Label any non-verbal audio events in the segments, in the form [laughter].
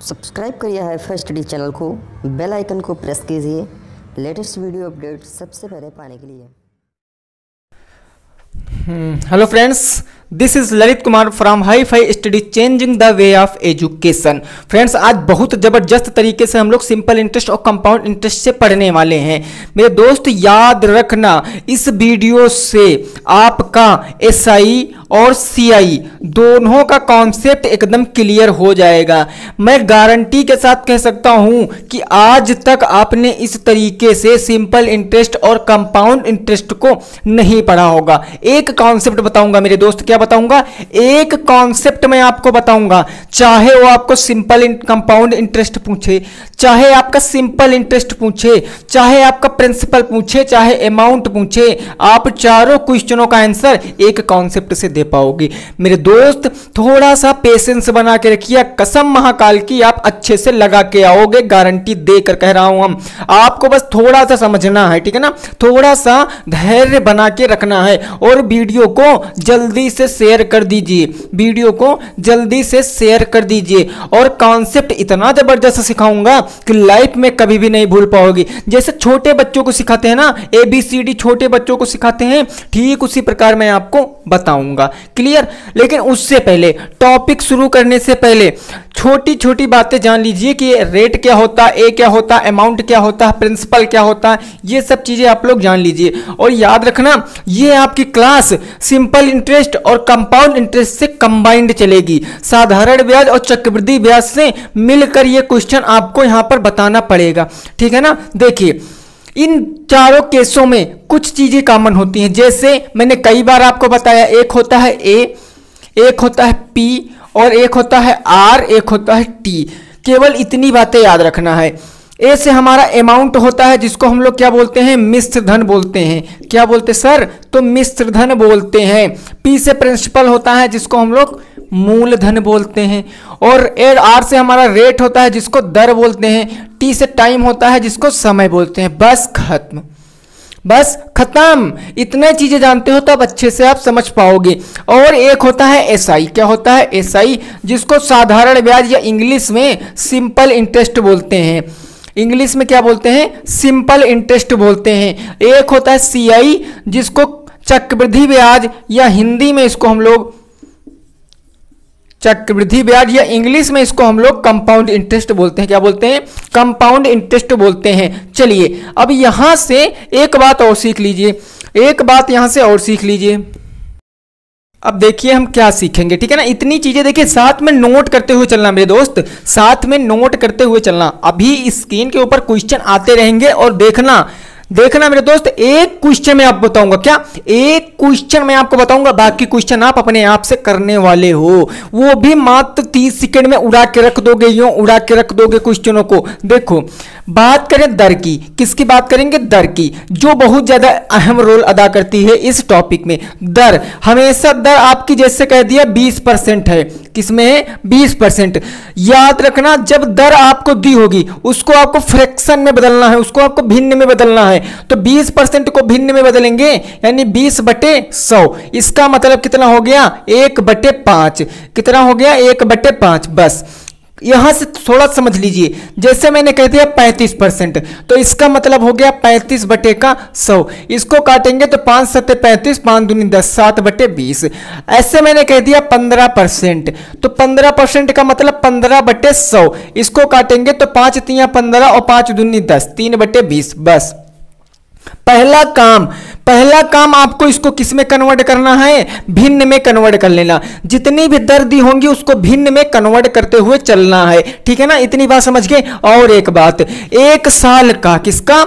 Subscribe करिए है first D channel को बेल आइकन को प्रेस कीजिए लेटेस्ट वीडियो अपडेट सबसे पहले पाने के लिए। Hello friends this is Lalit Kumar from hi fi study changing the way of education friends आज बहुत ज़बरदस्त तरीके से हम लोग सिंपल इंटरेस्ट और कंपाउंड इंटरेस्ट से पढ़ने वाले हैं। मेरे दोस्त, याद रखना, इस वीडियो से आपका एस और सीआई दोनों का कॉन्सेप्ट एकदम क्लियर हो जाएगा। मैं गारंटी के साथ कह सकता हूँ कि आज तक आपने इस तरीके से सिंपल इंटरेस्ट और कंपाउंड इंटरेस्ट को नहीं पढ़ा होगा। एक कॉन्सेप्ट बताऊँगा मेरे दोस्त, क्या बताऊँगा? एक कॉन्सेप्ट मैं आपको बताऊँगा। चाहे वो आपको सिंपल कंपाउंड इंटरेस्ट पूछे, चाहे आपका सिंपल इंटरेस्ट पूछे, चाहे आपका प्रिंसिपल पूछे, चाहे अमाउंट पूछे, आप चारों क्वेश्चनों का आंसर एक कॉन्सेप्ट से दे पाओगे। मेरे दोस्त थोड़ा सा पेशेंस बना के रखिए। कसम महाकाल की, आप अच्छे से लगा के आओगे गारंटी देकर कह रहा हूँ हम। आपको बस थोड़ा सा समझना है, ठीक है ना? थोड़ा सा धैर्य बना के रखना है। और वीडियो को जल्दी से शेयर कर दीजिए। वीडियो को जल्दी से शेयर कर दीजिए। और कॉन्सेप्ट इतना ज़बरदस्त सिखाऊँगा कि लाइफ में कभी भी नहीं भूल पाओगी। जैसे छोटे बच्चों को सिखाते हैं ना ए बी सी डी छोटे बच्चों को सिखाते हैं, ठीक उसी प्रकार मैं आपको बताऊँगा। क्लियर लेकिन उससे पहले टॉपिक शुरू करने से पहले छोटी छोटी बातें जान लीजिए कि रेट क्या होता है ए क्या होता है अमाउंट क्या होता है प्रिंसिपल क्या होता है ये सब चीज़ें आप लोग जान लीजिए। और याद रखना, ये आपकी क्लास सिंपल इंटरेस्ट और कंपाउंड इंटरेस्ट से कंबाइंड चलेगी। साधारण ब्याज और चक्रवृद्धि ब्याज से मिलकर ये क्वेश्चन आपको यहाँ पर बताना पड़ेगा। ठीक है ना? देखिए इन चारों केसों में कुछ चीज़ें कॉमन होती हैं। जैसे मैंने कई बार आपको बताया, एक होता है ए एक होता है पी और एक होता है आर एक होता है टी केवल इतनी बातें याद रखना है। ए से हमारा अमाउंट होता है, जिसको हम लोग क्या बोलते हैं? मिश्र धन बोलते हैं। क्या बोलते सर? तो मिश्र धन बोलते हैं। पी से प्रिंसिपल होता है, जिसको हम लोग मूलधन बोलते हैं। और एड आर से हमारा रेट होता है जिसको दर बोलते हैं टी से टाइम होता है जिसको समय बोलते हैं। बस खत्म। बस खत्म। इतने चीज़ें जानते हो तब अच्छे से आप समझ पाओगे। और एक होता है एसआई क्या होता है? एसआई जिसको साधारण ब्याज या इंग्लिश में सिंपल इंटरेस्ट बोलते हैं। इंग्लिश में क्या बोलते हैं? सिंपल इंटरेस्ट बोलते हैं। एक होता है सीआई जिसको चक्रवृद्धि ब्याज या हिंदी में इसको हम लोग चक्रवृद्धि ब्याज, या इंग्लिश में इसको हम लोग कंपाउंड इंटरेस्ट बोलते हैं। क्या बोलते हैं? कंपाउंड इंटरेस्ट बोलते हैं। चलिए, अब यहाँ से एक बात और सीख लीजिए। एक बात यहाँ से और सीख लीजिए। अब देखिए हम क्या सीखेंगे, ठीक है ना? इतनी चीज़ें देखिए, साथ में नोट करते हुए चलना मेरे दोस्त। साथ में नोट करते हुए चलना। अभी स्क्रीन के ऊपर क्वेश्चन आते रहेंगे और देखना देखना मेरे दोस्त, एक क्वेश्चन में आपको बताऊँगा। क्या? एक क्वेश्चन में आपको बताऊँगा, बाकी क्वेश्चन आप अपने आप से करने वाले हो। वो भी मात्र तीस सेकंड में उड़ा के रख दोगे, यूँ उड़ा के रख दोगे क्वेश्चनों को। देखो, बात करें दर की। किसकी बात करेंगे? दर की। जो बहुत ज़्यादा अहम रोल अदा करती है इस टॉपिक में। दर, हमेशा दर आपकी जैसे कह दिया 20 परसेंट है। किसमें है? 20 परसेंट। याद रखना, जब दर आपको दी होगी, उसको आपको फ्रैक्शन में बदलना है, उसको आपको भिन्न में बदलना है। तो 20 परसेंट को भिन्न में बदलेंगे, यानी 20 बटे सौ। इसका मतलब कितना हो गया? एक बटे पाँच। कितना हो गया? एक बटे पाँच। बस। यहाँ से थोड़ा समझ लीजिए, जैसे मैंने कह दिया 35 परसेंट तो इसका मतलब हो गया 35 बटे का 100 इसको काटेंगे तो पाँच सत्ते पैंतीस, पाँच दूनी दस, सात बटे बीस। ऐसे मैंने कह दिया 15 परसेंट तो 15 परसेंट का मतलब 15 बटे 100 इसको काटेंगे तो पाँच तिया पंद्रह और पाँच दूनी दस, तीन बटे बीस, बस। पहला काम पहला काम आपको इसको किसमें कन्वर्ट करना है? भिन्न में कन्वर्ट कर लेना। जितनी भी दर्दी होंगी, उसको भिन्न में कन्वर्ट करते हुए चलना है। ठीक है ना? इतनी बात समझ गए? और एक बात, एक साल का किसका?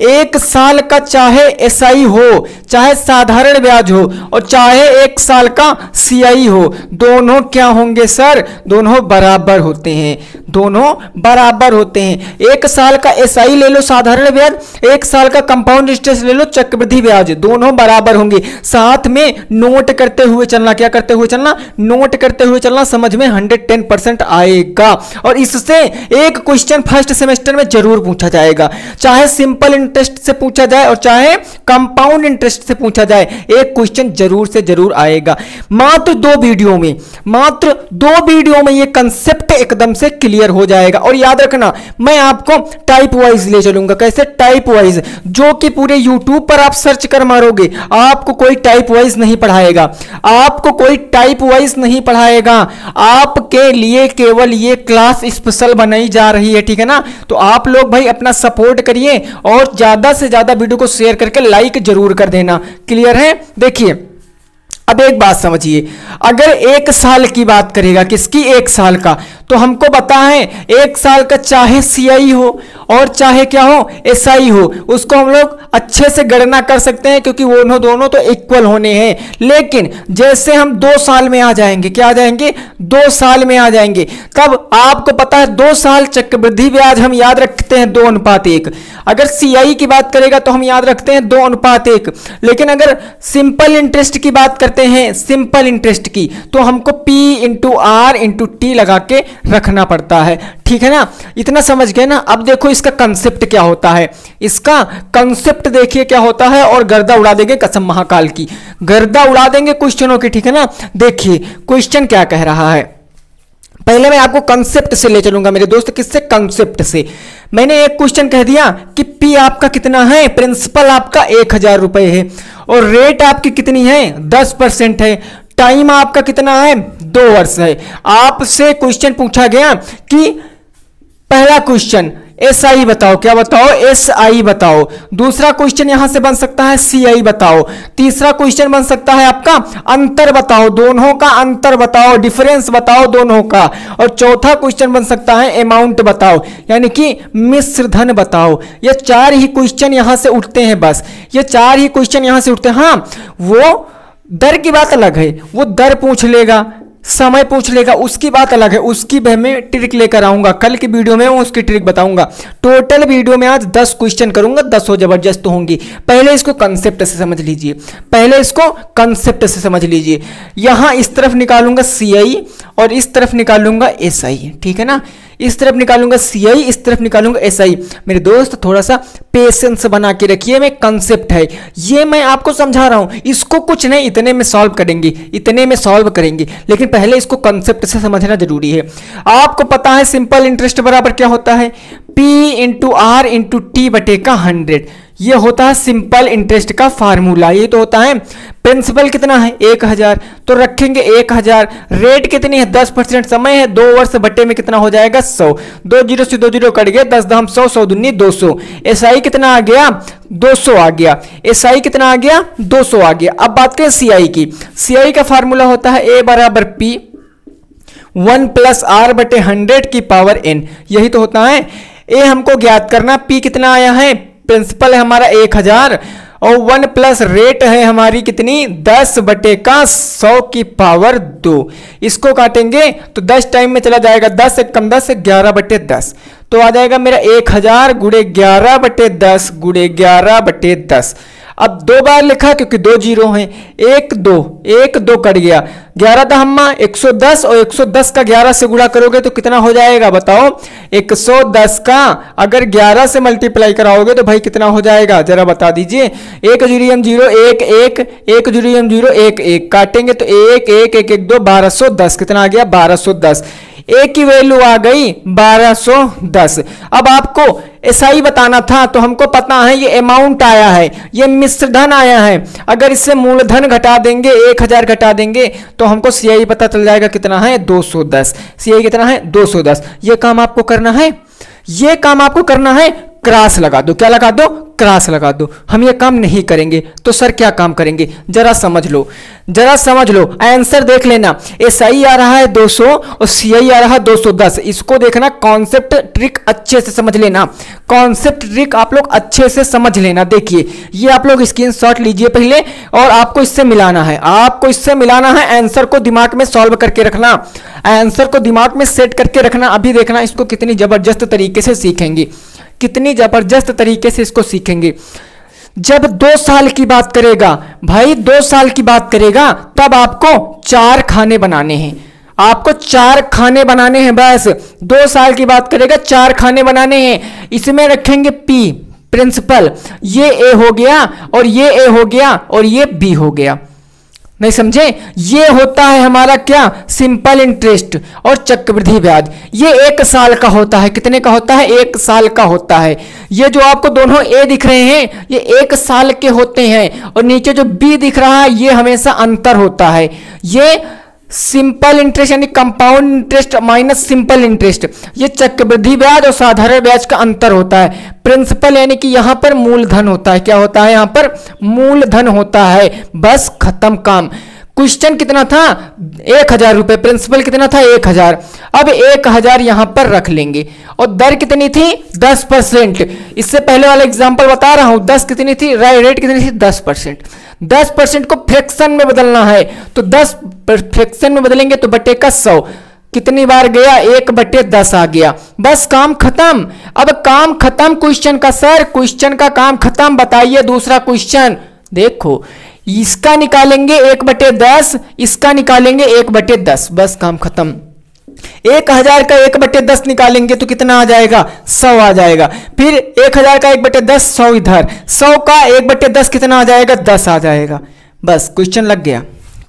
एक साल का चाहे एसआई हो, चाहे साधारण ब्याज हो और चाहे एक साल का सीआई हो, दोनों क्या होंगे सर? दोनों बराबर होते हैं। दोनों बराबर होते हैं। एक साल का एसआई ले लो साधारण ब्याज, एक साल का कंपाउंड इंटरेस्ट ले लो चक्रवृद्धि ब्याज, दोनों बराबर होंगे। साथ में नोट करते हुए चलना, क्या करते हुए चलना? नोट करते हुए चलना, समझ में हंड्रेड टेन परसेंट आएगा। और इससे एक क्वेश्चन फ़र्स्ट सेमेस्टर में ज़रूर पूछा जाएगा। चाहे सिंपल इंटरेस्ट से पूछा जाए और चाहे कंपाउंड इंटरेस्ट से पूछा जाए, एक क्वेश्चन ज़रूर से ज़रूर आएगा। मात्र दो वीडियो में, मात्र दो वीडियो में ये कंसेप्ट एकदम से क्लियर हो जाएगा। और याद रखना, मैं आपको टाइप वाइज ले चलूँगा। कैसे? टाइप वाइज जो कि पूरे यूट्यूब पर आप सर्च कर मारोगे, आपको कोई टाइप वाइज नहीं पढ़ाएगा। आपको कोई टाइप वाइज नहीं पढ़ाएगा। आपके लिए केवल ये क्लास स्पेशल बनाई जा रही है, ठीक है ना? तो आप लोग भाई अपना सपोर्ट करिए और ज़्यादा से ज़्यादा वीडियो को शेयर करके लाइक ज़रूर कर देना। क्लियर है? देखिए अब एक बात समझिए, अगर एक साल की बात करेगा, किसकी एक साल का? तो हमको है एक साल का चाहे सीआई हो, और चाहे क्या हो एसआई हो, उसको हम लोग अच्छे से गणना कर सकते हैं, क्योंकि वो दोनों तो इक्वल होने हैं। लेकिन, जैसे हम दो साल में आ जाएँगे, क्या आ जाएँगे? दो साल में आ जाएँगे। तब आपको पता है, दो साल चक्रवृद्धि ब्याज हम याद रखते हैं, दो अनुपात एक। अगर सीआई की बात करेगा तो हम याद रखते हैं, दो अनुपात एक। लेकिन अगर सिंपल इंटरेस्ट की बात करते हैं सिंपल इंटरेस्ट की तो हमको P into R into T लगा के रखना पड़ता है। ठीक है ना? इतना समझ गए ना? अब देखो इसका कंसेप्ट क्या होता है। इसका कंसेप्ट देखिए क्या होता है और गर्दा उड़ा देंगे कसम महाकाल की। गर्दा उड़ा देंगे क्वेश्चनों की, ठीक है ना? देखिए, क्वेश्चन क्या कह रहा है? पहले मैं आपको कंसेप्ट से ले चलूँगा, मेरे दोस्त, किससे? कंसेप्ट से। मैंने एक क्वेश्चन कह दिया कि पी आपका कितना है? प्रिंसिपल आपका एक हज़ार रुपए है। और रेट आपकी कितनी है? दस परसेंट है। टाइम आपका कितना है? दो वर्ष है। आपसे क्वेश्चन पूछा गया कि पहला क्वेश्चन एस आई बताओ, क्या बताओ? एस आई बताओ। दूसरा क्वेश्चन यहाँ से बन सकता है सी आई बताओ। तीसरा क्वेश्चन बन सकता है आपका अंतर बताओ। दोनों का अंतर बताओ डिफरेंस बताओ दोनों का। और चौथा क्वेश्चन बन सकता है अमाउंट बताओ। यानी कि मिश्र धन बताओ। ये चार ही क्वेश्चन यहाँ से उठते हैं बस। ये चार ही क्वेश्चन यहाँ से उठते हैं। हाँ वो दर की बात अलग है। वो दर पूछ लेगा। समय पूछ लेगा, उसकी बात अलग है, उसकी मैं ट्रिक लेकर आऊँगा। कल की वीडियो में उसकी ट्रिक बताऊँगा। टोटल वीडियो में आज दस क्वेश्चन करूँगा, दस हो ज़बरदस्त होंगी। पहले इसको कंसेप्ट से समझ लीजिए। पहले इसको कंसेप्ट से समझ लीजिए। यहाँ इस तरफ़ निकालूँगा सीआई और इस तरफ़ निकालूँगा एसआई ठीक है ना? इस तरफ़ निकालूँगा सी आई इस तरफ़ निकालूँगा एस आई मेरे दोस्त थोड़ा सा पेशेंस बना के रखिए मैं कंसेप्ट है। ये मैं आपको समझा रहा हूँ। इसको कुछ नहीं, इतने में सॉल्व करेंगे, इतने में सॉल्व करेंगे। लेकिन पहले इसको कंसेप्ट से समझना ज़रूरी है। आपको पता है सिंपल इंटरेस्ट बराबर क्या होता है? P into R into T बटे का हंड्रेड ये होता है सिंपल इंटरेस्ट का फार्मूला ये तो होता है प्रिंसिपल कितना है? एक हज़ार। तो रखेंगे एक हज़ार। रेट कितनी है? दस परसेंट समय है। दो वर्ष बट्टे में कितना हो जाएगा? सौ। दो ज़ीरो से दो ज़ीरो कट गया। दस दम सौ सौ दुन्नी दो सौ। एस आई कितना आ गया? दो सौ आ गया। एस आई कितना आ गया? दो सौ आ गया। अब बात करें सी आई की। सी आई का फार्मूला होता है ए बराबर पी वन प्लस आर बटे हंड्रेड की पावर एन यही तो होता है। ए हमको ज्ञात करना पी कितना आया है? प्रिंसिपल है हमारा एक हज़ार, और वन प्लस रेट है हमारी कितनी? दस बटे का सौ की पावर दो। इसको काटेंगे तो दस टाइम में चला जाएगा दस एक कम दस ग्यारह बटे दस। तो आ जाएगा मेरा एक हज़ार गुड़े ग्यारह बटे दस गुड़े ग्यारह बटे दस। अब दो बार लिखा क्योंकि दो ज़ीरो हैं। एक दो एक दो कट गया। ग्यारह दहम्मा, एक सौ दस और एक सौ दस का ग्यारह से गुड़ा करोगे तो कितना हो जाएगा बताओ? एक सौ दस का अगर ग्यारह से मल्टीप्लाई कराओगे तो भाई कितना हो जाएगा? जरा बता दीजिए। एक ज़ीरो ज़ीरो, एक एक एक ज़ीरो ज़ीरो, एक एक। काटेंगे तो एक एक एक एक, दो, बारह सौ दस। कितना आ गया? बारह सौ दस। ए की वैल्यू आ गई 1210 अब आपको एसआई बताना था तो हमको पता है ये अमाउंट आया है, ये मिश्र धन आया है। अगर इससे मूलधन घटा देंगे, एक हज़ार घटा देंगे तो हमको सीआई पता चल जाएगा कितना है? 210 सीआई कितना है? 210 ये काम आपको करना है? ये काम आपको करना है क्रॉस लगा दो। क्या लगा दो? क्रास लगा दो। हम ये काम नहीं करेंगे तो सर क्या काम करेंगे? जरा समझ लो, जरा समझ लो। आंसर देख लेना। एस आई आ रहा है 200 और सी आई आ रहा है 210 इसको देखना कॉन्सेप्ट ट्रिक अच्छे से समझ लेना। कॉन्सेप्ट ट्रिक आप लोग अच्छे से समझ लेना। देखिए, ये आप लोग स्क्रीन शॉट लीजिए पहले और आपको इससे मिलाना है। आपको इससे मिलाना है आंसर को दिमाग में सॉल्व करके रखना। आंसर को दिमाग में सेट करके रखना। अभी देखना, इसको कितनी ज़बरदस्त तरीके से सीखेंगे। कितनी ज़बरदस्त तरीके से इसको सीखेंगे। जब दो साल की बात करेगा, भाई दो साल की बात करेगा, तब आपको चार खाने बनाने हैं। आपको चार खाने बनाने हैं, बस। दो साल की बात करेगा, चार खाने बनाने हैं। इसमें रखेंगे पी प्रिंसिपल ये ए हो गया और ये ए हो गया और ये बी हो गया। नहीं समझे? ये होता है हमारा क्या? सिंपल इंटरेस्ट और चक्रवृद्धि ब्याज। ये एक साल का होता है। कितने का होता है? एक साल का होता है। ये जो आपको दोनों ए दिख रहे हैं, ये एक साल के होते हैं। और नीचे जो बी दिख रहा है, ये हमेशा अंतर होता है। ये सिंपल इंटरेस्ट यानी compound interest minus simple interest ये चक्रवृद्धि ब्याज और साधारण ब्याज का अंतर होता है। प्रिंसिपल यानी कि यहाँ पर मूलधन होता है। क्या होता है यहाँ पर? मूलधन होता है। बस खत्म काम। क्वेश्चन कितना था? एक हज़ार रुपए प्रिंसिपल कितना था? एक हज़ार। अब एक हज़ार यहाँ पर रख लेंगे। और दर कितनी थी? दस परसेंट। इससे पहले वाला एग्जांपल बता रहा हूँ। दस कितनी थी? रेट कितनी थी? दस परसेंट। दस परसेंट को फ्रैक्शन में बदलना है। तो दस फ्रैक्शन में बदलेंगे तो बटे का सौ। कितनी बार गया? एक बटे दस आ गया। बस काम खत्म। अब काम खत्म क्वेश्चन का, सर, क्वेश्चन का काम खत्म। बताइए दूसरा क्वेश्चन। देखो, इसका निकालेंगे एक बटे दस, इसका निकालेंगे एक बटे दस। बस काम खत्म। एक हज़ार का एक बटे दस निकालेंगे तो कितना आ जाएगा? सौ आ जाएगा। फिर एक हज़ार का एक बटे दस, सौ इधर। सौ का एक बटे दस कितना आ जाएगा? दस आ जाएगा। बस क्वेश्चन लग गया।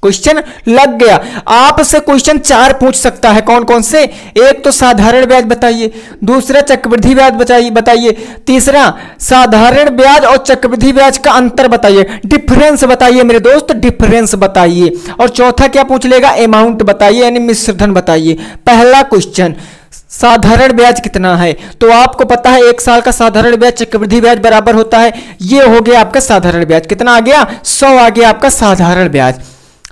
क्वेश्चन लग गया। आपसे क्वेश्चन चार पूछ सकता है कौन कौन से? एक तो साधारण ब्याज बताइए, दूसरा चक्रवृद्धि ब्याज बताइए बताइए, तीसरा साधारण ब्याज और चक्रवृद्धि ब्याज का अंतर बताइए। डिफरेंस बताइए मेरे दोस्त डिफरेंस बताइए। और चौथा क्या पूछ लेगा? अमाउंट बताइए, यानी मिश्रधन बताइए। पहला क्वेश्चन, साधारण ब्याज कितना है? तो आपको पता है, एक साल का साधारण ब्याज चक्रवृद्धि ब्याज बराबर होता है। ये हो गया आपका साधारण ब्याज। कितना आ गया? सौ आ गया आपका साधारण ब्याज।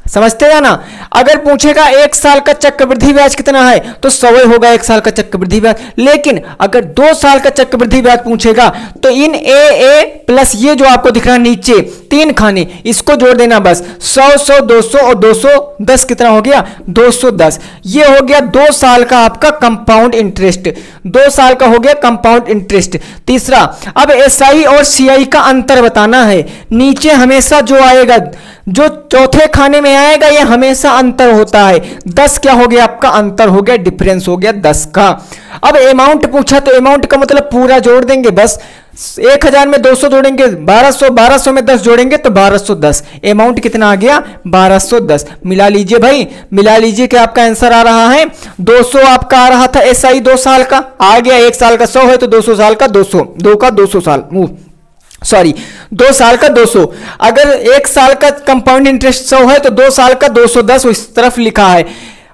समझते हैं ना? अगर पूछेगा एक साल का चक्रवृद्धि ब्याज कितना है तो सौ होगा एक साल का चक्रवृद्धि ब्याज। लेकिन अगर दो साल का चक्रवृद्धि ब्याज पूछेगा तो इन ए ए प्लस ये जो आपको दिख रहा है नीचे, तीन खाने, इसको जोड़ देना बस। सौ सौ, दो सौ और दो सौ दस कितना हो गया? दो सौ दस। ये हो गया दो साल का आपका कंपाउंड इंटरेस्ट दो साल का हो गया कंपाउंड इंटरेस्ट तीसरा, अब एसआई और सीआई का अंतर बताना है। नीचे हमेशा जो आएगा जो चौथे खाने में आएगा, ये हमेशा अंतर होता है। दस क्या हो गया? आपका अंतर हो गया डिफरेंस हो गया दस का। अब अमाउंट पूछा तो अमाउंट का मतलब पूरा जोड़ देंगे, बस एक हज़ार में दो सौ जोड़ेंगे, बारह सौ बारह सौ में दस जोड़ेंगे तो बारह सौ दस। अमाउंट कितना आ गया? बारह सौ दस। मिला लीजिए भाई, मिला लीजिए कि आपका आंसर आ रहा है। दो सौ आपका आ रहा था एस आई दो साल का, आ गया एक साल का सौ है तो दो सौ साल का दो सौ। दो का दो सौ साल। सॉरी दो साल का 200 अगर एक साल का कंपाउंड इंटरेस्ट सौ है तो दो साल का 210 इस तरफ़ लिखा है।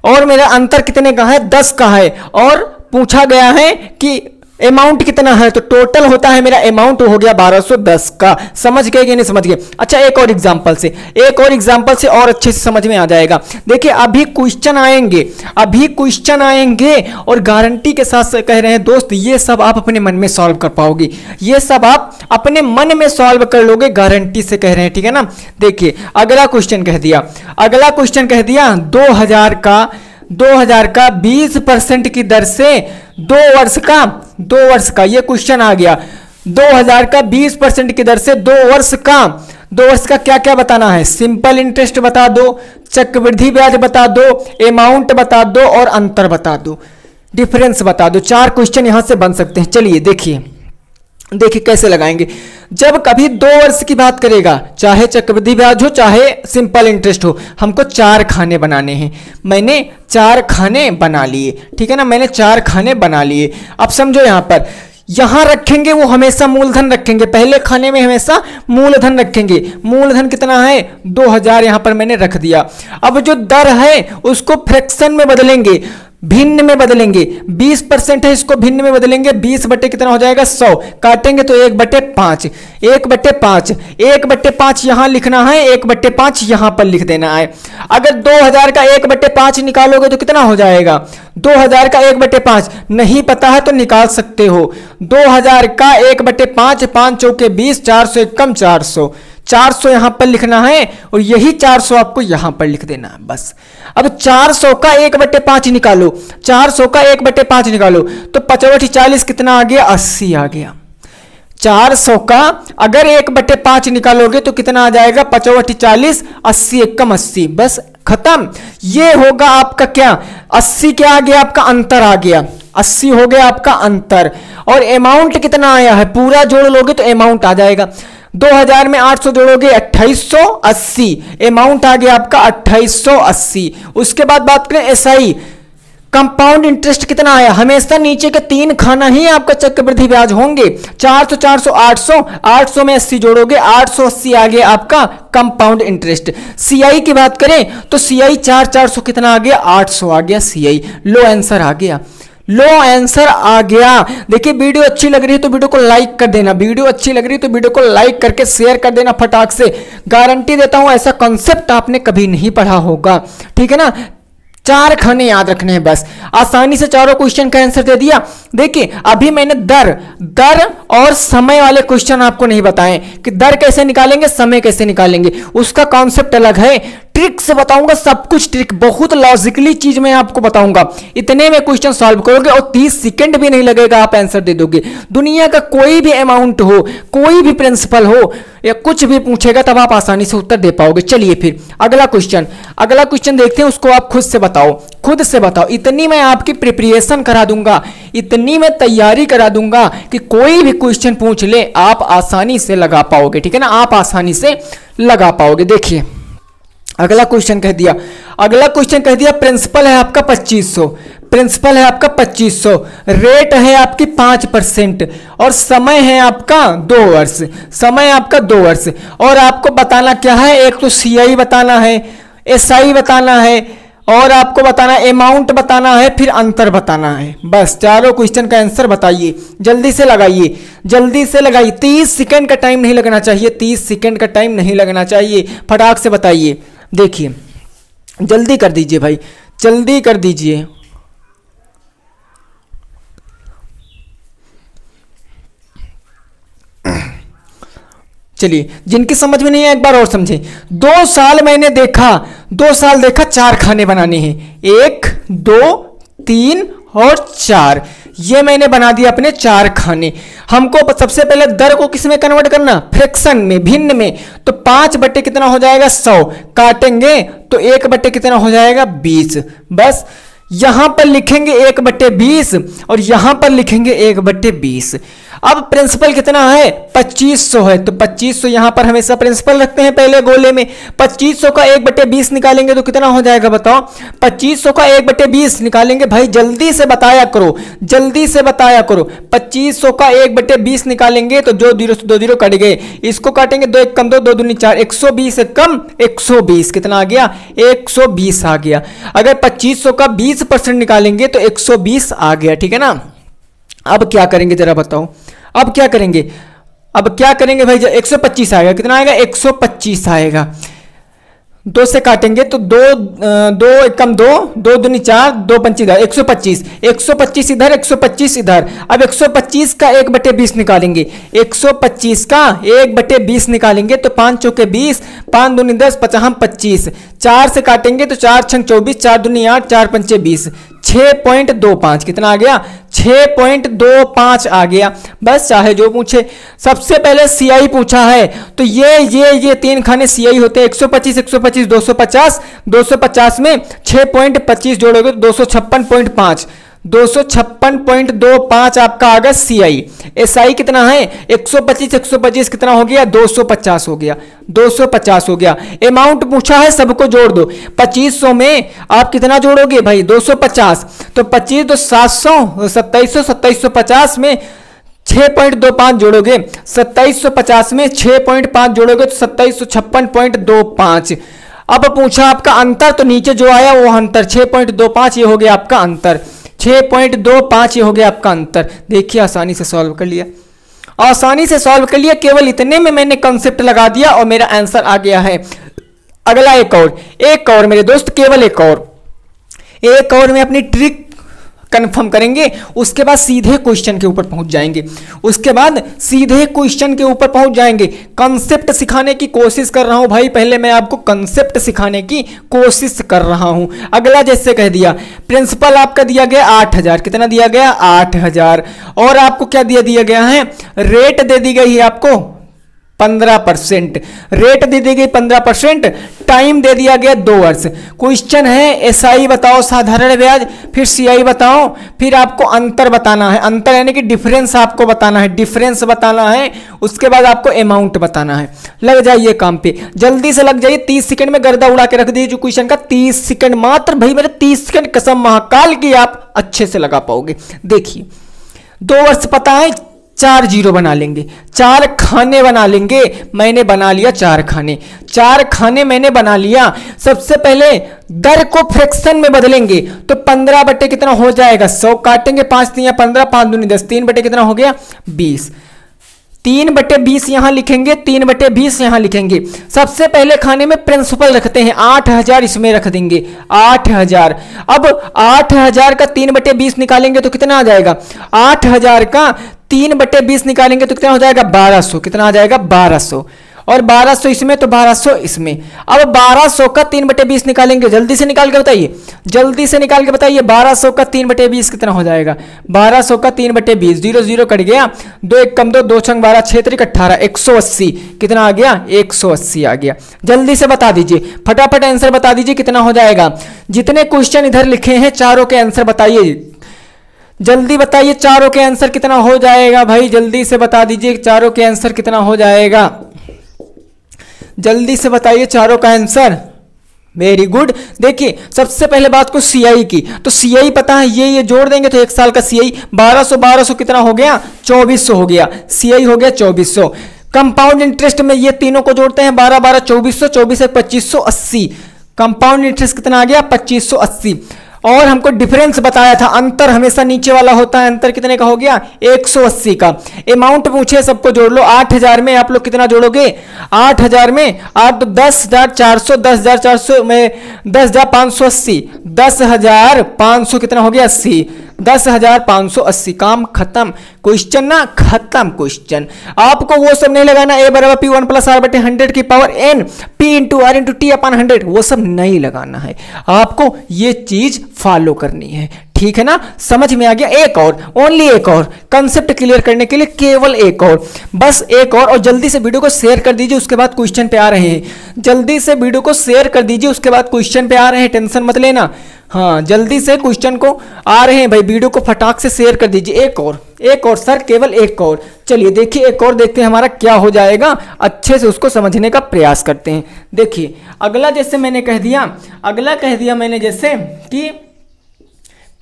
और मेरा अंतर कितने का है? 10 का है। और पूछा गया है कि अमाउंट कितना है? तो टोटल होता है मेरा अमाउंट हो गया 1210 का। समझ गए कि नहीं समझ गए? अच्छा एक और एग्जांपल से। एक और एग्जांपल से और अच्छे से समझ में आ जाएगा। देखिए, अभी क्वेश्चन आएँगे। अभी क्वेश्चन आएँगे और गारंटी के साथ कह रहे हैं, दोस्त, ये सब आप अपने मन में सॉल्व कर पाओगे। ये सब आप अपने मन में सॉल्व कर लोगे गारंटी से कह रहे हैं, ठीक है ना? देखिए, अगला क्वेश्चन कह दिया। अगला क्वेश्चन कह दिया, दो हज़ार का 2000 का 20 परसेंट की दर से दो वर्ष का, दो वर्ष का, ये क्वेश्चन आ गया। 2000 का 20 परसेंट की दर से दो वर्ष का, दो वर्ष का क्या क्या बताना है? सिंपल इंटरेस्ट बता दो चक्रवृद्धि ब्याज बता दो अमाउंट बता दो और अंतर बता दो। डिफरेंस बता दो। चार क्वेश्चन यहाँ से बन सकते हैं। चलिए, देखिए। देखिए कैसे लगाएँगे। जब कभी दो वर्ष की बात करेगा, चाहे चक्रवृद्धि ब्याज हो, चाहे सिंपल इंटरेस्ट हो, हमको चार खाने बनाने हैं। मैंने चार खाने बना लिए, ठीक है ना? मैंने चार खाने बना लिए। अब समझो यहाँ पर, यहाँ रखेंगे वो हमेशा मूलधन रखेंगे। पहले खाने में हमेशा मूलधन रखेंगे। मूलधन कितना है? 2000 हज़ार यहाँ पर मैंने रख दिया। अब जो दर है, उसको फ्रैक्शन में बदलेंगे। भिन्न में बदलेंगे। 20 परसेंट है, इसको भिन्न में बदलेंगे। 20 बटे कितना हो जाएगा? 100 काटेंगे तो एक बटे पाँच। एक बटे पाँच। एक बट्टे पाँच यहाँ लिखना है, एक बट्टे पाँच यहाँ पर लिख देना है। अगर 2000 का एक बट्टे पाँच निकालोगे तो कितना हो जाएगा? 2000 का एक बटे पाँच। नहीं पता है तो निकाल सकते हो। 2000 का एक बटे पाँच पाँच चौके बीस, चार सौ एक कम चार सौ। 400 यहाँ पर लिखना है और यही 400 आपको यहाँ पर लिख देना है, बस। अब 400 का एक बटे पाँच निकालो। 400 का एक बटे पाँच निकालो तो पचवटी चालीस कितना आ गया? 80 आ गया। 400 का अगर एक बटे पाँच निकालोगे तो कितना आ जाएगा? पचवटी चालीस, अस्सी एक कम अस्सी, बस। खत्म। ये होगा आपका क्या? 80 क्या आ गया? आपका अंतर आ गया। अस्सी हो गया आपका अंतर। और अमाउंट कितना आया है? पूरा जोड़ लोगे तो अमाउंट आ जाएगा। 2000 में 800 जोड़ोगे 2880 अमाउंट आ गया आपका 2880 उसके बाद बात करें एसआई कंपाउंड इंटरेस्ट कितना आया? हमेशा नीचे के तीन खाना ही आपका चक्रवृद्धि ब्याज होंगे। 400 400 800 800 में 80 जोड़ोगे 880 आ गया आपका कंपाउंड इंटरेस्ट सीआई की बात करें तो सीआई चार चार सौ कितना आ गया? 800 आ गया सीआई लो आंसर आ गया। लो आंसर आ गया। देखिए, वीडियो अच्छी लग रही है तो वीडियो को लाइक कर देना। वीडियो अच्छी लग रही है तो वीडियो को लाइक करके शेयर कर देना फटाक से। गारंटी देता हूँ, ऐसा कॉन्सेप्ट आपने कभी नहीं पढ़ा होगा। ठीक है ना? चार खाने याद रखने हैं बस। आसानी से चारों क्वेश्चन का आंसर दे दिया। देखिए, अभी मैंने दर दर और समय वाले क्वेश्चन आपको नहीं बताएँ कि दर कैसे निकालेंगे, समय कैसे निकालेंगे। उसका कॉन्सेप्ट अलग है। ट्रिक से बताऊँगा, सब कुछ ट्रिक, बहुत लॉजिकली चीज़ मैं आपको बताऊँगा। इतने में क्वेश्चन सॉल्व करोगे और 30 सेकंड भी नहीं लगेगा, आप आंसर दे दोगे। दुनिया का कोई भी अमाउंट हो, कोई भी प्रिंसिपल हो, या कुछ भी पूछेगा, तब आप आसानी से उत्तर दे पाओगे। चलिए फिर, अगला क्वेश्चन अगला क्वेश्चन देखते हैं, उसको आप खुद से बताओ। खुद से बताओ। इतनी मैं आपकी प्रिपरेशन करा दूँगा, इतनी मैं तैयारी करा दूँगा कि कोई भी क्वेश्चन पूछ ले, आप आसानी से लगा पाओगे, ठीक है ना? आप आसानी से लगा पाओगे। देखिए। अगला क्वेश्चन कह दिया। अगला क्वेश्चन कह दिया, प्रिंसिपल है आपका 2500 प्रिंसिपल है आपका 2500 रेट है आपकी पाँच परसेंट और समय है आपका दो वर्ष। समय आपका दो वर्ष। और आपको बताना क्या है? एक तो सीआई बताना है एसआई बताना है और आपको बताना अमाउंट बताना है, फिर अंतर बताना है। बस, चारों क्वेश्चन का आंसर बताइए। जल्दी से लगाइए। जल्दी से लगाइए। तीस सेकंड का टाइम नहीं लगना चाहिए। तीस सेकंड का टाइम नहीं लगना चाहिए। फटाक से बताइए। देखिए, जल्दी कर दीजिए भाई, जल्दी कर दीजिए। चलिए, जिनकी समझ में नहीं है, एक बार और समझे। दो साल मैंने देखा, दो साल देखा, चार खाने बनाने हैं। एक, दो, तीन और चार। ये मैंने बना दिया अपने चार खाने। हमको सबसे पहले दर को किसमें कन्वर्ट करना? फ्रैक्शन में, भिन्न में। तो पाँच बट्टे कितना हो जाएगा? सौ। काटेंगे तो एक बट्टे कितना हो जाएगा? बीस। बस, यहाँ पर लिखेंगे एक बट्टे बीस और यहाँ पर लिखेंगे एक बट्टे बीस। अब प्रिंसिपल कितना है? 2500 है। तो 2500 यहाँ पर हमेशा प्रिंसिपल रखते हैं पहले गोले में। 2500 का एक बटे बीस निकालेंगे तो कितना हो जाएगा बताओ? 2500 का एक बटे बीस निकालेंगे। भाई, जल्दी से बताया करो। जल्दी से बताया करो। 2500 का एक बटे बीस निकालेंगे तो जो ज़ीरो से दो ज़ीरो कट गए। इसको काटेंगे दो, एक कम दो दो दूनी चार। एक सौ बीस कम, एक सौ बीस। कितना आ गया? एक सौ बीस आ गया। अगर पच्चीस सौ का बीस परसेंट निकालेंगे तो एक सौ बीस आ गया। ठीक है ना? अब क्या करेंगे जरा बताओ। अब क्या करेंगे? अब क्या करेंगे भाई? 125 आएगा, कितना आएगा? 125 आएगा। दो से काटेंगे तो दो दो एक कम दो दो दुनी चार, दो पंची इधर, एक सौ पच्चीस। एक सौ पच्चीस इधर, एक सौ पच्चीस इधर। अब एक सौ पच्चीस का एक बटे बीस निकालेंगे। एक सौ पच्चीस का एक बटे बीस निकालेंगे तो पाँच चौके बीस, पाँच दुनी दस, पचास पच्चीस। चार से काटेंगे तो चार छंग चौबीस, चार दुनी आठ, चार पंचे बीस। छः पॉइंट दो पाँच, कितना आ गया? छः पॉइंट दो पाँच आ गया। बस चाहे जो पूछे। सबसे पहले सीआई पूछा है। तो ये ये ये तीन खाने सीआई होते हैं। 125 125 250 250 में छः पॉइंट पच्चीस जोड़ोगे तो दो सौ छप्पन दो सौ छप्पन पॉइंट दो पाँच आपका आ गया सी आई एस आई कितना है? एक सौ पच्चीस, एक सौ पच्चीस कितना हो गया? दो सौ पचास हो गया। दो सौ पचास हो गया। अमाउंट पूछा है, सबको जोड़ दो। पच्चीस सौ में आप कितना जोड़ोगे भाई? दो सौ पचास। तो पच्चीस तो सात सौ, सत्ताईस सौ सौ पचास में छः पॉइंट दो पाँच जोड़ोगे। सत्ताईस सौ पचास में छः पॉइंट पाँच जोड़ोगे तो सत्ताईस सौ छप्पन पॉइंट दो अब पूछा आपका अंतर तो नीचे जो आया वो अंतर छः पॉइंट दो पाँच, ये हो गया आपका अंतर। छः पॉइंट दो पाँच ये हो गया आपका अंतर। देखिए, आसानी से सॉल्व कर लिया। आसानी से सॉल्व कर लिया, केवल इतने में मैंने कंसेप्ट लगा दिया और मेरा आंसर आ गया है। अगला एक और एक और मेरे दोस्त, केवल एक और। एक और मैं अपनी ट्रिक कंफर्म करेंगे, उसके बाद सीधे क्वेश्चन के ऊपर पहुँच जाएँगे। उसके बाद सीधे क्वेश्चन के ऊपर पहुँच जाएँगे। कंसेप्ट सिखाने की कोशिश कर रहा हूँ भाई, पहले मैं आपको कंसेप्ट सिखाने की कोशिश कर रहा हूँ। अगला जैसे कह दिया प्रिंसिपल आपका दिया गया आठ हज़ार। कितना दिया गया? आठ हज़ार। और आपको क्या दिया दिया गया है? रेट दे दी गई है आपको। पंद्रह परसेंट। रेट दे दी गई पंद्रह परसेंट टाइम दे दिया गया दो वर्ष। क्वेश्चन है एस आई बताओ साधारण ब्याज, फिर सी आई बताओ, फिर आपको अंतर बताना है। अंतर यानी कि डिफरेंस आपको बताना है। डिफरेंस बताना है, उसके बाद आपको अमाउंट बताना है। लग जाइए काम पे। जल्दी से लग जाइए, तीस सेकंड में गर्दा उड़ा के रख दीजिए क्वेश्चन का। तीस सेकंड मात्र, भाई मेरे तीस सेकंड कसम महाकाल की आप अच्छे से लगा पाओगे। देखिए, दो वर्ष पता है चार ज़ीरो बना लेंगे। चार खाने बना लेंगे। मैंने बना लिया चार खाने। चार खाने मैंने बना लिया। सबसे पहले दर को फ्रैक्शन में बदलेंगे। तो पंद्रह बटे कितना हो जाएगा? सौ काटेंगे पाँच तीन या पंद्रह, पाँच दूनी दस। तीन बटे कितना हो गया? बीस। तीन बटे बीस यहाँ लिखेंगे। तीन बटे बीस यहाँ लिखेंगे। सबसे पहले खाने में प्रिंसिपल रखते हैं। आठ हज़ार इसमें रख देंगे। आठ हज़ार। अब आठ हज़ार का तीन बटे बीस निकालेंगे तो कितना आ जाएगा? आठ हज़ार का तीन बटे बीस निकालेंगे तो कितना हो जाएगा? बारह सौ। कितना आ जाएगा? बारह सौ। और 1200 इसमें तो 1200 इसमें। अब 1200 का तीन बटे बीस निकालेंगे। जल्दी से निकाल के बताइए। जल्दी से निकाल के बताइए 1200 का तीन बटे बीस कितना हो जाएगा? 1200 का तीन बटे बीस, ज़ीरो ज़ीरो कट गया। दो एक कम दो दो छंग बारह छेत्रिक अट्ठारह, एक सौ अस्सी। कितना आ गया? एक सौ अस्सी आ गया। जल्दी से बता दीजिए। फटाफट आंसर बता दीजिए कितना हो जाएगा। जितने क्वेश्चन इधर लिखे हैं, चारों के आंसर बताइए। जल्दी बताइए चारों के आंसर कितना हो जाएगा भाई? जल्दी से बता दीजिए चारों के आंसर कितना हो जाएगा। जल्दी से बताइए चारों का आंसर। वेरी गुड देखिए, सबसे पहले बात को सीआई की। तो सीआई पता है, ये ये जोड़ देंगे तो एक साल का सीआई 1200 1200 कितना हो गया? 2400 हो गया। सीआई हो गया 2400 कंपाउंड इंटरेस्ट में ये तीनों को जोड़ते हैं 12 12 2400 24 एक पच्चीस सौ अस्सी। कंपाउंड इंटरेस्ट कितना आ गया? पच्चीस सौ अस्सी। और हमको डिफरेंस बताया था। अंतर हमेशा नीचे वाला होता है। अंतर कितने का हो गया? 180 का। अमाउंट पूछे, सबको जोड़ लो। 8000 में आप लोग कितना जोड़ोगे? 8000 में आठ दस हज़ार चार सौ, दस हज़ार चार सौ में दस हज़ार पाँच सौ अस्सी। दस हज़ार पाँच सौ कितना हो गया? अस्सी। दस हज़ार पाँच सौ अस्सी। काम खत्म क्वेश्चन ना खत्म क्वेश्चन आपको वो सब नहीं लगाना ए बराबर पी वन प्लस आर बटे हंड्रेड की power N P into R into T अपन हंड्रेड वो सब नहीं लगाना है। आपको ये चीज़ फॉलो करनी है। ठीक है ना? समझ में आ गया? एक और ओनली एक और कंसेप्ट क्लियर करने के लिए केवल एक और। बस एक और और जल्दी से वीडियो को शेयर कर दीजिए, उसके बाद क्वेश्चन पे आ रहे हैं। जल्दी से वीडियो को शेयर कर दीजिए, उसके बाद क्वेश्चन पे आ रहे हैं। टेंशन मत लेना। हाँ जल्दी से क्वेश्चन को आ रहे हैं भाई वीडियो को फटाक से शेयर कर दीजिए। एक और एक और सर केवल एक और। चलिए, देखिए एक और, देखते हैं हमारा क्या हो जाएगा। अच्छे से उसको समझने का प्रयास करते हैं। देखिए, अगला जैसे मैंने कह दिया, अगला कह दिया मैंने जैसे कि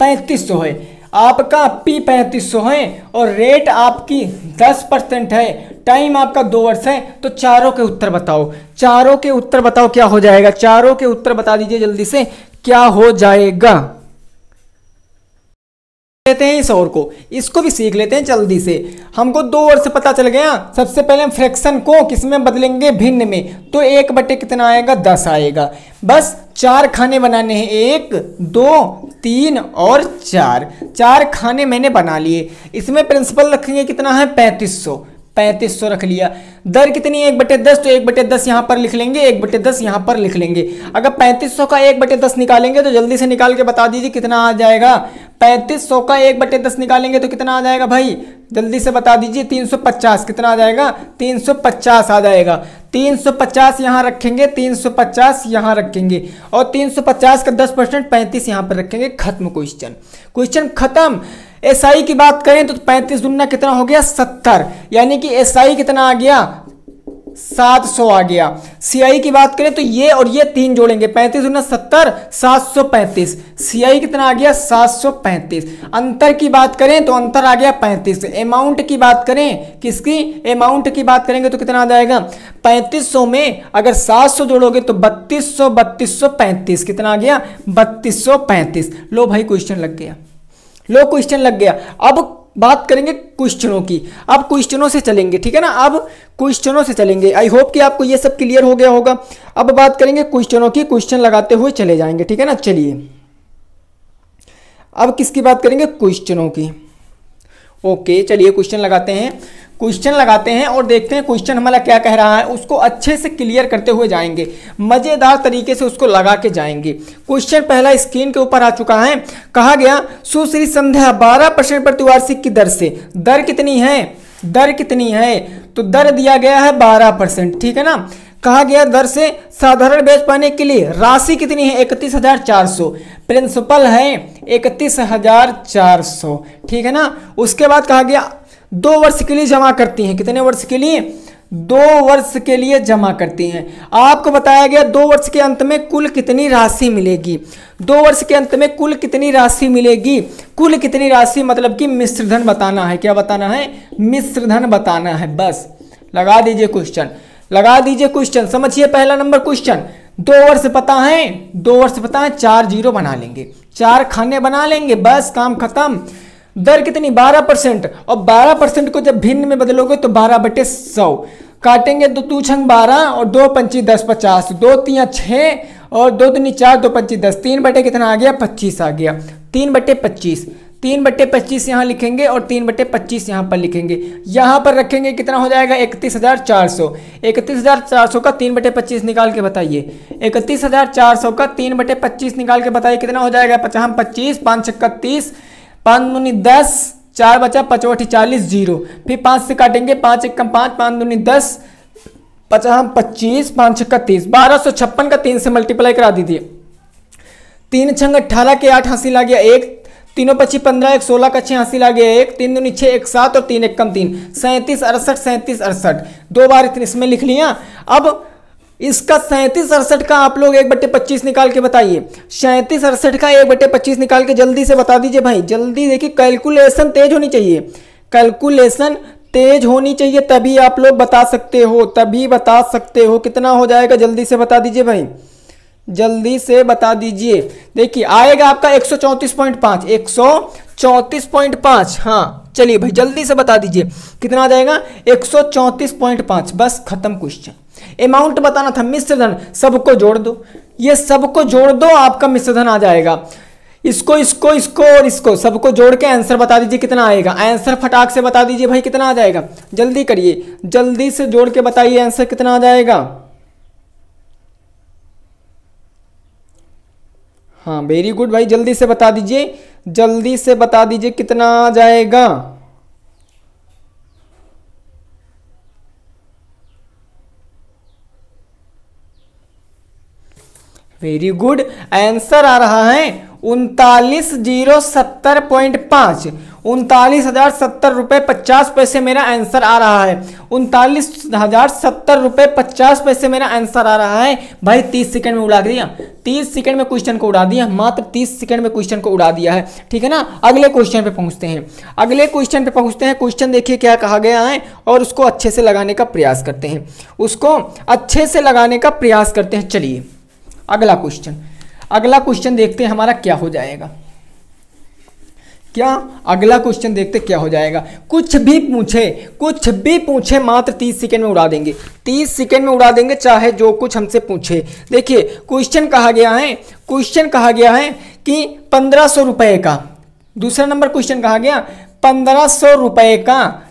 पैंतीस सौ है। आपका पी पैंतीस सौ है और रेट आपकी दस परसेंट है। टाइम आपका दो वर्ष है तो चारों के उत्तर बताओ। चारों के उत्तर बताओ क्या हो जाएगा? चारों के उत्तर बता दीजिए जल्दी से, क्या हो जाएगा? लेते हैं इस और को। इसको भी सीख लेते हैं जल्दी से। हमको दो वर्ष पता चल गया। सबसे पहले हम फ्रैक्शन को किसमें बदलेंगे? भिन्न में। तो एक बटे कितना आएगा? दस आएगा। बस चार खाने बनाने हैं। एक, दो, तीन और चार। चार खाने मैंने बना लिए। इसमें प्रिंसिपल रखेंगे कितना है? पैंतीस सौ। पैंतीस सौ रख लिया। दर कितनी है? एक बटे दस तो एक बटे दस यहाँ पर लिख लेंगे। एक बटे दस यहाँ पर लिख लेंगे। अगर पैंतीस सौ का एक बटे दस निकालेंगे तो जल्दी से निकाल के बता दीजिए कितना आ जाएगा। पैंतीस सौ का एक बटे दस निकालेंगे तो कितना आ जाएगा भाई? जल्दी से बता दीजिए। तीन सौ पचास, कितना आ जाएगा? तीन सौ पचास आ जाएगा। तीन सौ पचास यहाँ रखेंगे, तीन सौ पचास यहाँ रखेंगे और तीन सौ पचास का दस परसेंट पैंतीस यहाँ पर रखेंगे खत्म क्वेश्चन। क्वेश्चन खत्म। एसआई की बात करें तो पैंतीस दुना कितना हो गया? सत्तर। यानी कि एसआई कितना आ गया? सात सौ आ गया। सी आई की बात करें तो ये और ये तीन जोड़ेंगे। पैंतीस दुना सत्तर, सात सौ पैंतीस। सीआई कितना आ गया? सात सौ पैंतीस। अंतर की बात करें तो अंतर आ गया पैंतीस। अमाउंट की बात करें किसकी? अमाउंट की बात करेंगे तो कितना आ जाएगा? पैंतीस सौ में अगर सात सौ जोड़ोगे तो बत्तीस सौ बत्तीस सौ पैंतीस। कितना आ गया? बत्तीस सौ पैंतीस। लो भाई क्वेश्चन लग गया। लो क्वेश्चन लग गया। अब बात करेंगे क्वेश्चनों की। अब क्वेश्चनों से चलेंगे, ठीक है ना? अब क्वेश्चनों से चलेंगे। आई होप कि आपको ये सब क्लियर हो गया होगा। अब बात करेंगे क्वेश्चनों की। क्वेश्चन लगाते हुए चले जाएँगे, ठीक है ना? चलिए। अब किसकी बात करेंगे? क्वेश्चनों की। ओके, चलिए क्वेश्चन लगाते हैं। क्वेश्चन लगाते हैं और देखते हैं क्वेश्चन हमारा क्या कह रहा है। उसको अच्छे से क्लियर करते हुए जाएँगे। मज़ेदार तरीके से उसको लगा के जाएँगे। क्वेश्चन पहला स्क्रीन के ऊपर आ चुका है। कहा गया, सुश्री संध्या 12 परसेंट प्रतिवार्षिक की दर से। दर कितनी है? दर कितनी है? तो दर दिया गया है बारह परसेंट, ठीक है ना? कहा गया दर से साधारण ब्याज पाने के लिए राशि कितनी है? इकतीस हज़ार चार सौ। प्रिंसिपल है इकतीस हज़ार चार सौ। ठीक है ना? उसके बाद कहा गया दो वर्ष के लिए जमा करती हैं। कितने वर्ष के लिए? दो वर्ष के लिए जमा करती हैं। आपको बताया गया दो वर्ष के अंत में कुल कितनी राशि मिलेगी? दो वर्ष के अंत में कुल कितनी राशि मिलेगी? कुल कितनी राशि मतलब कि मिश्र धन बताना है। क्या बताना है? मिश्र धन बताना है। बस, लगा दीजिए क्वेश्चन। लगा दीजिए क्वेश्चन समझिए पहला नंबर क्वेश्चन दो वर्ष पता है, दो वर्ष पता है, चार ज़ीरो बना लेंगे। चार खाने बना लेंगे, बस काम खत्म। दर कितनी? बारह परसेंट और बारह परसेंट को जब भिन्न में बदलोगे तो बारह बटे सौ। काटेंगे दो तू छंग बारह, और दो पंची दस पचास। दो तीन छः और दो दूनी चार, दो पंची दस। तीन बटे कितना आ गया? पच्चीस आ गया। तीन बटे पच्चीस। तीन बट्टे पच्चीस यहाँ लिखेंगे और तीन बट्टे पच्चीस यहाँ पर लिखेंगे। यहाँ पर रखेंगे कितना हो जाएगा? इकतीस हज़ार चार सौ। इकतीस हज़ार चार सौ का तीन बटे पच्चीस निकाल के बताइए। इकतीस हज़ार चार सौ का तीन बटे पच्चीस निकाल के बताइए कितना हो जाएगा? पचास, पच्चीस, पाँच छक्का तीस, पाँच दूनी दस, चार बचा पचवटी चालीस, ज़ीरो। फिर पाँच से काटेंगे, पाँच एक कम पाँच पाँच दूनी दस, पचास, पच्चीस, पाँच छक्का तीस। बारह सौ छप्पन का तीन से मल्टीप्लाई करा दीजिए। तीन छंग अट्ठारह के आठ हासिल आ गया। एक तीनों पच्चीस पंद्रह, एक सोलह का छः हासिल ला गया एक, तीन दूनी छः एक सात और तीन एक कम तीन। सैंतीस, अड़सठ सैंतीस, अड़सठ। दो बार इतने इसमें लिख लिया। अब इसका सैंतीस, अड़सठ का आप लोग एक बट्टे पच्चीस निकाल के बताइए। सैंतीस, अड़सठ का एक बट्टे पच्चीस निकाल के जल्दी से बता दीजिए भाई। जल्दी देखिए, कैलकुलेशन तेज होनी चाहिए। कैलकुलेशन तेज होनी चाहिए, तभी आप लोग बता सकते हो, तभी बता सकते हो। कितना हो जाएगा, जल्दी से बता दीजिए भाई। जल्दी से बता दीजिए। देखिए, आएगा आपका 134.5 134.5 हाँ चलिए भाई, जल्दी से बता दीजिए। कितना आ जाएगा? 134.5 बस खत्म क्वेश्चन अमाउंट बताना था मिश्र धन, सबको जोड़ दो। ये सबको जोड़ दो, आपका मिश्र धन आ जाएगा। इसको इसको इसको और इसको, सबको जोड़ के आंसर बता दीजिए कितना आएगा। आंसर फटाक से बता दीजिए भाई, कितना आ जाएगा। जल्दी करिए, जल्दी से जोड़ के बताइए आंसर कितना आ जाएगा। हाँ वेरी गुड भाई, जल्दी से बता दीजिए। जल्दी से बता दीजिए कितना आ जाएगा। वेरी गुड आंसर आ रहा है। उनतालीस ज़ीरो सत्तर पॉइंट पाँच। उनतालीस हज़ार सत्तर रुपये पचास पैसे मेरा आंसर आ रहा है। उनतालीस हज़ार सत्तर रुपये पचास पैसे मेरा आंसर आ रहा है। भाई, तीस सेकंड में उड़ा दिया। तीस सेकंड में क्वेश्चन को उड़ा दिया। मात्र तीस सेकंड में क्वेश्चन को उड़ा दिया है। ठीक है ना? अगले क्वेश्चन पे पहुँचते हैं। अगले क्वेश्चन पे पहुँचते हैं। क्वेश्चन देखिए क्या कहा गया है और उसको अच्छे से लगाने का प्रयास करते हैं। उसको अच्छे से लगाने का प्रयास करते हैं। चलिए, अगला क्वेश्चन। अगला क्वेश्चन देखते हैं हमारा क्या हो जाएगा। क्या? अगला क्वेश्चन देखते क्या हो जाएगा। कुछ भी पूछे, कुछ भी पूछे मात्र तीस सेकेंड में उड़ा देंगे। तीस सेकेंड में उड़ा देंगे, चाहे जो कुछ हमसे पूछे। देखिए क्वेश्चन कहा गया है क्वेश्चन कहा गया है कि पंद्रह सौ रुपये का। दूसरा नंबर क्वेश्चन कहा गया, पंद्रह सौ रुपये का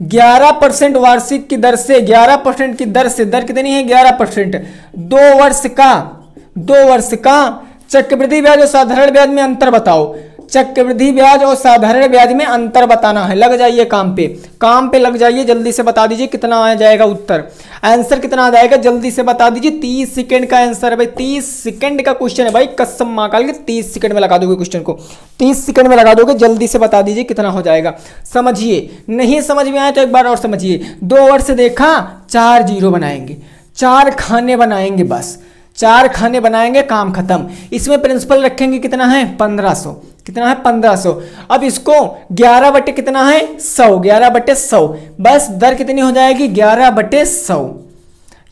ग्यारह परसेंट वार्षिक की दर से, ग्यारह परसेंट की दर से, दर कितनी है? ग्यारह परसेंट। दो वर्ष का दो वर्ष का चक्रवृद्धि ब्याज और साधारण ब्याज में अंतर बताओ। चक्रवृद्धि ब्याज और साधारण ब्याज में अंतर बताना है। लग जाइए काम पे। काम पे लग जाइए, जल्दी से बता दीजिए कितना आ जाएगा उत्तर। आंसर कितना आ जाएगा, जल्दी से बता दीजिए। तीस सेकंड का आंसर है भाई। तीस सेकंड का क्वेश्चन है भाई। कसम माँ काल के तीस सेकंड में लगा दोगे क्वेश्चन को। तीस सेकंड में लगा दोगे, जल्दी से बता दीजिए कितना हो जाएगा। समझिए। नहीं समझ में आए तो एक बार और समझिए। दो वर्ष देखा, चार ज़ीरो बनाएँगे। चार खाने बनाएँगे बस। चार खाने बनाएँगे, काम खत्म। इसमें प्रिंसिपल रखेंगे कितना है? पंद्रह सौ। कितना है? पंद्रह सौ। अब इसको ग्यारह बटे कितना है? सौ। ग्यारह बटे सौ। बस दर कितनी हो जाएगी? ग्यारह बटे सौ।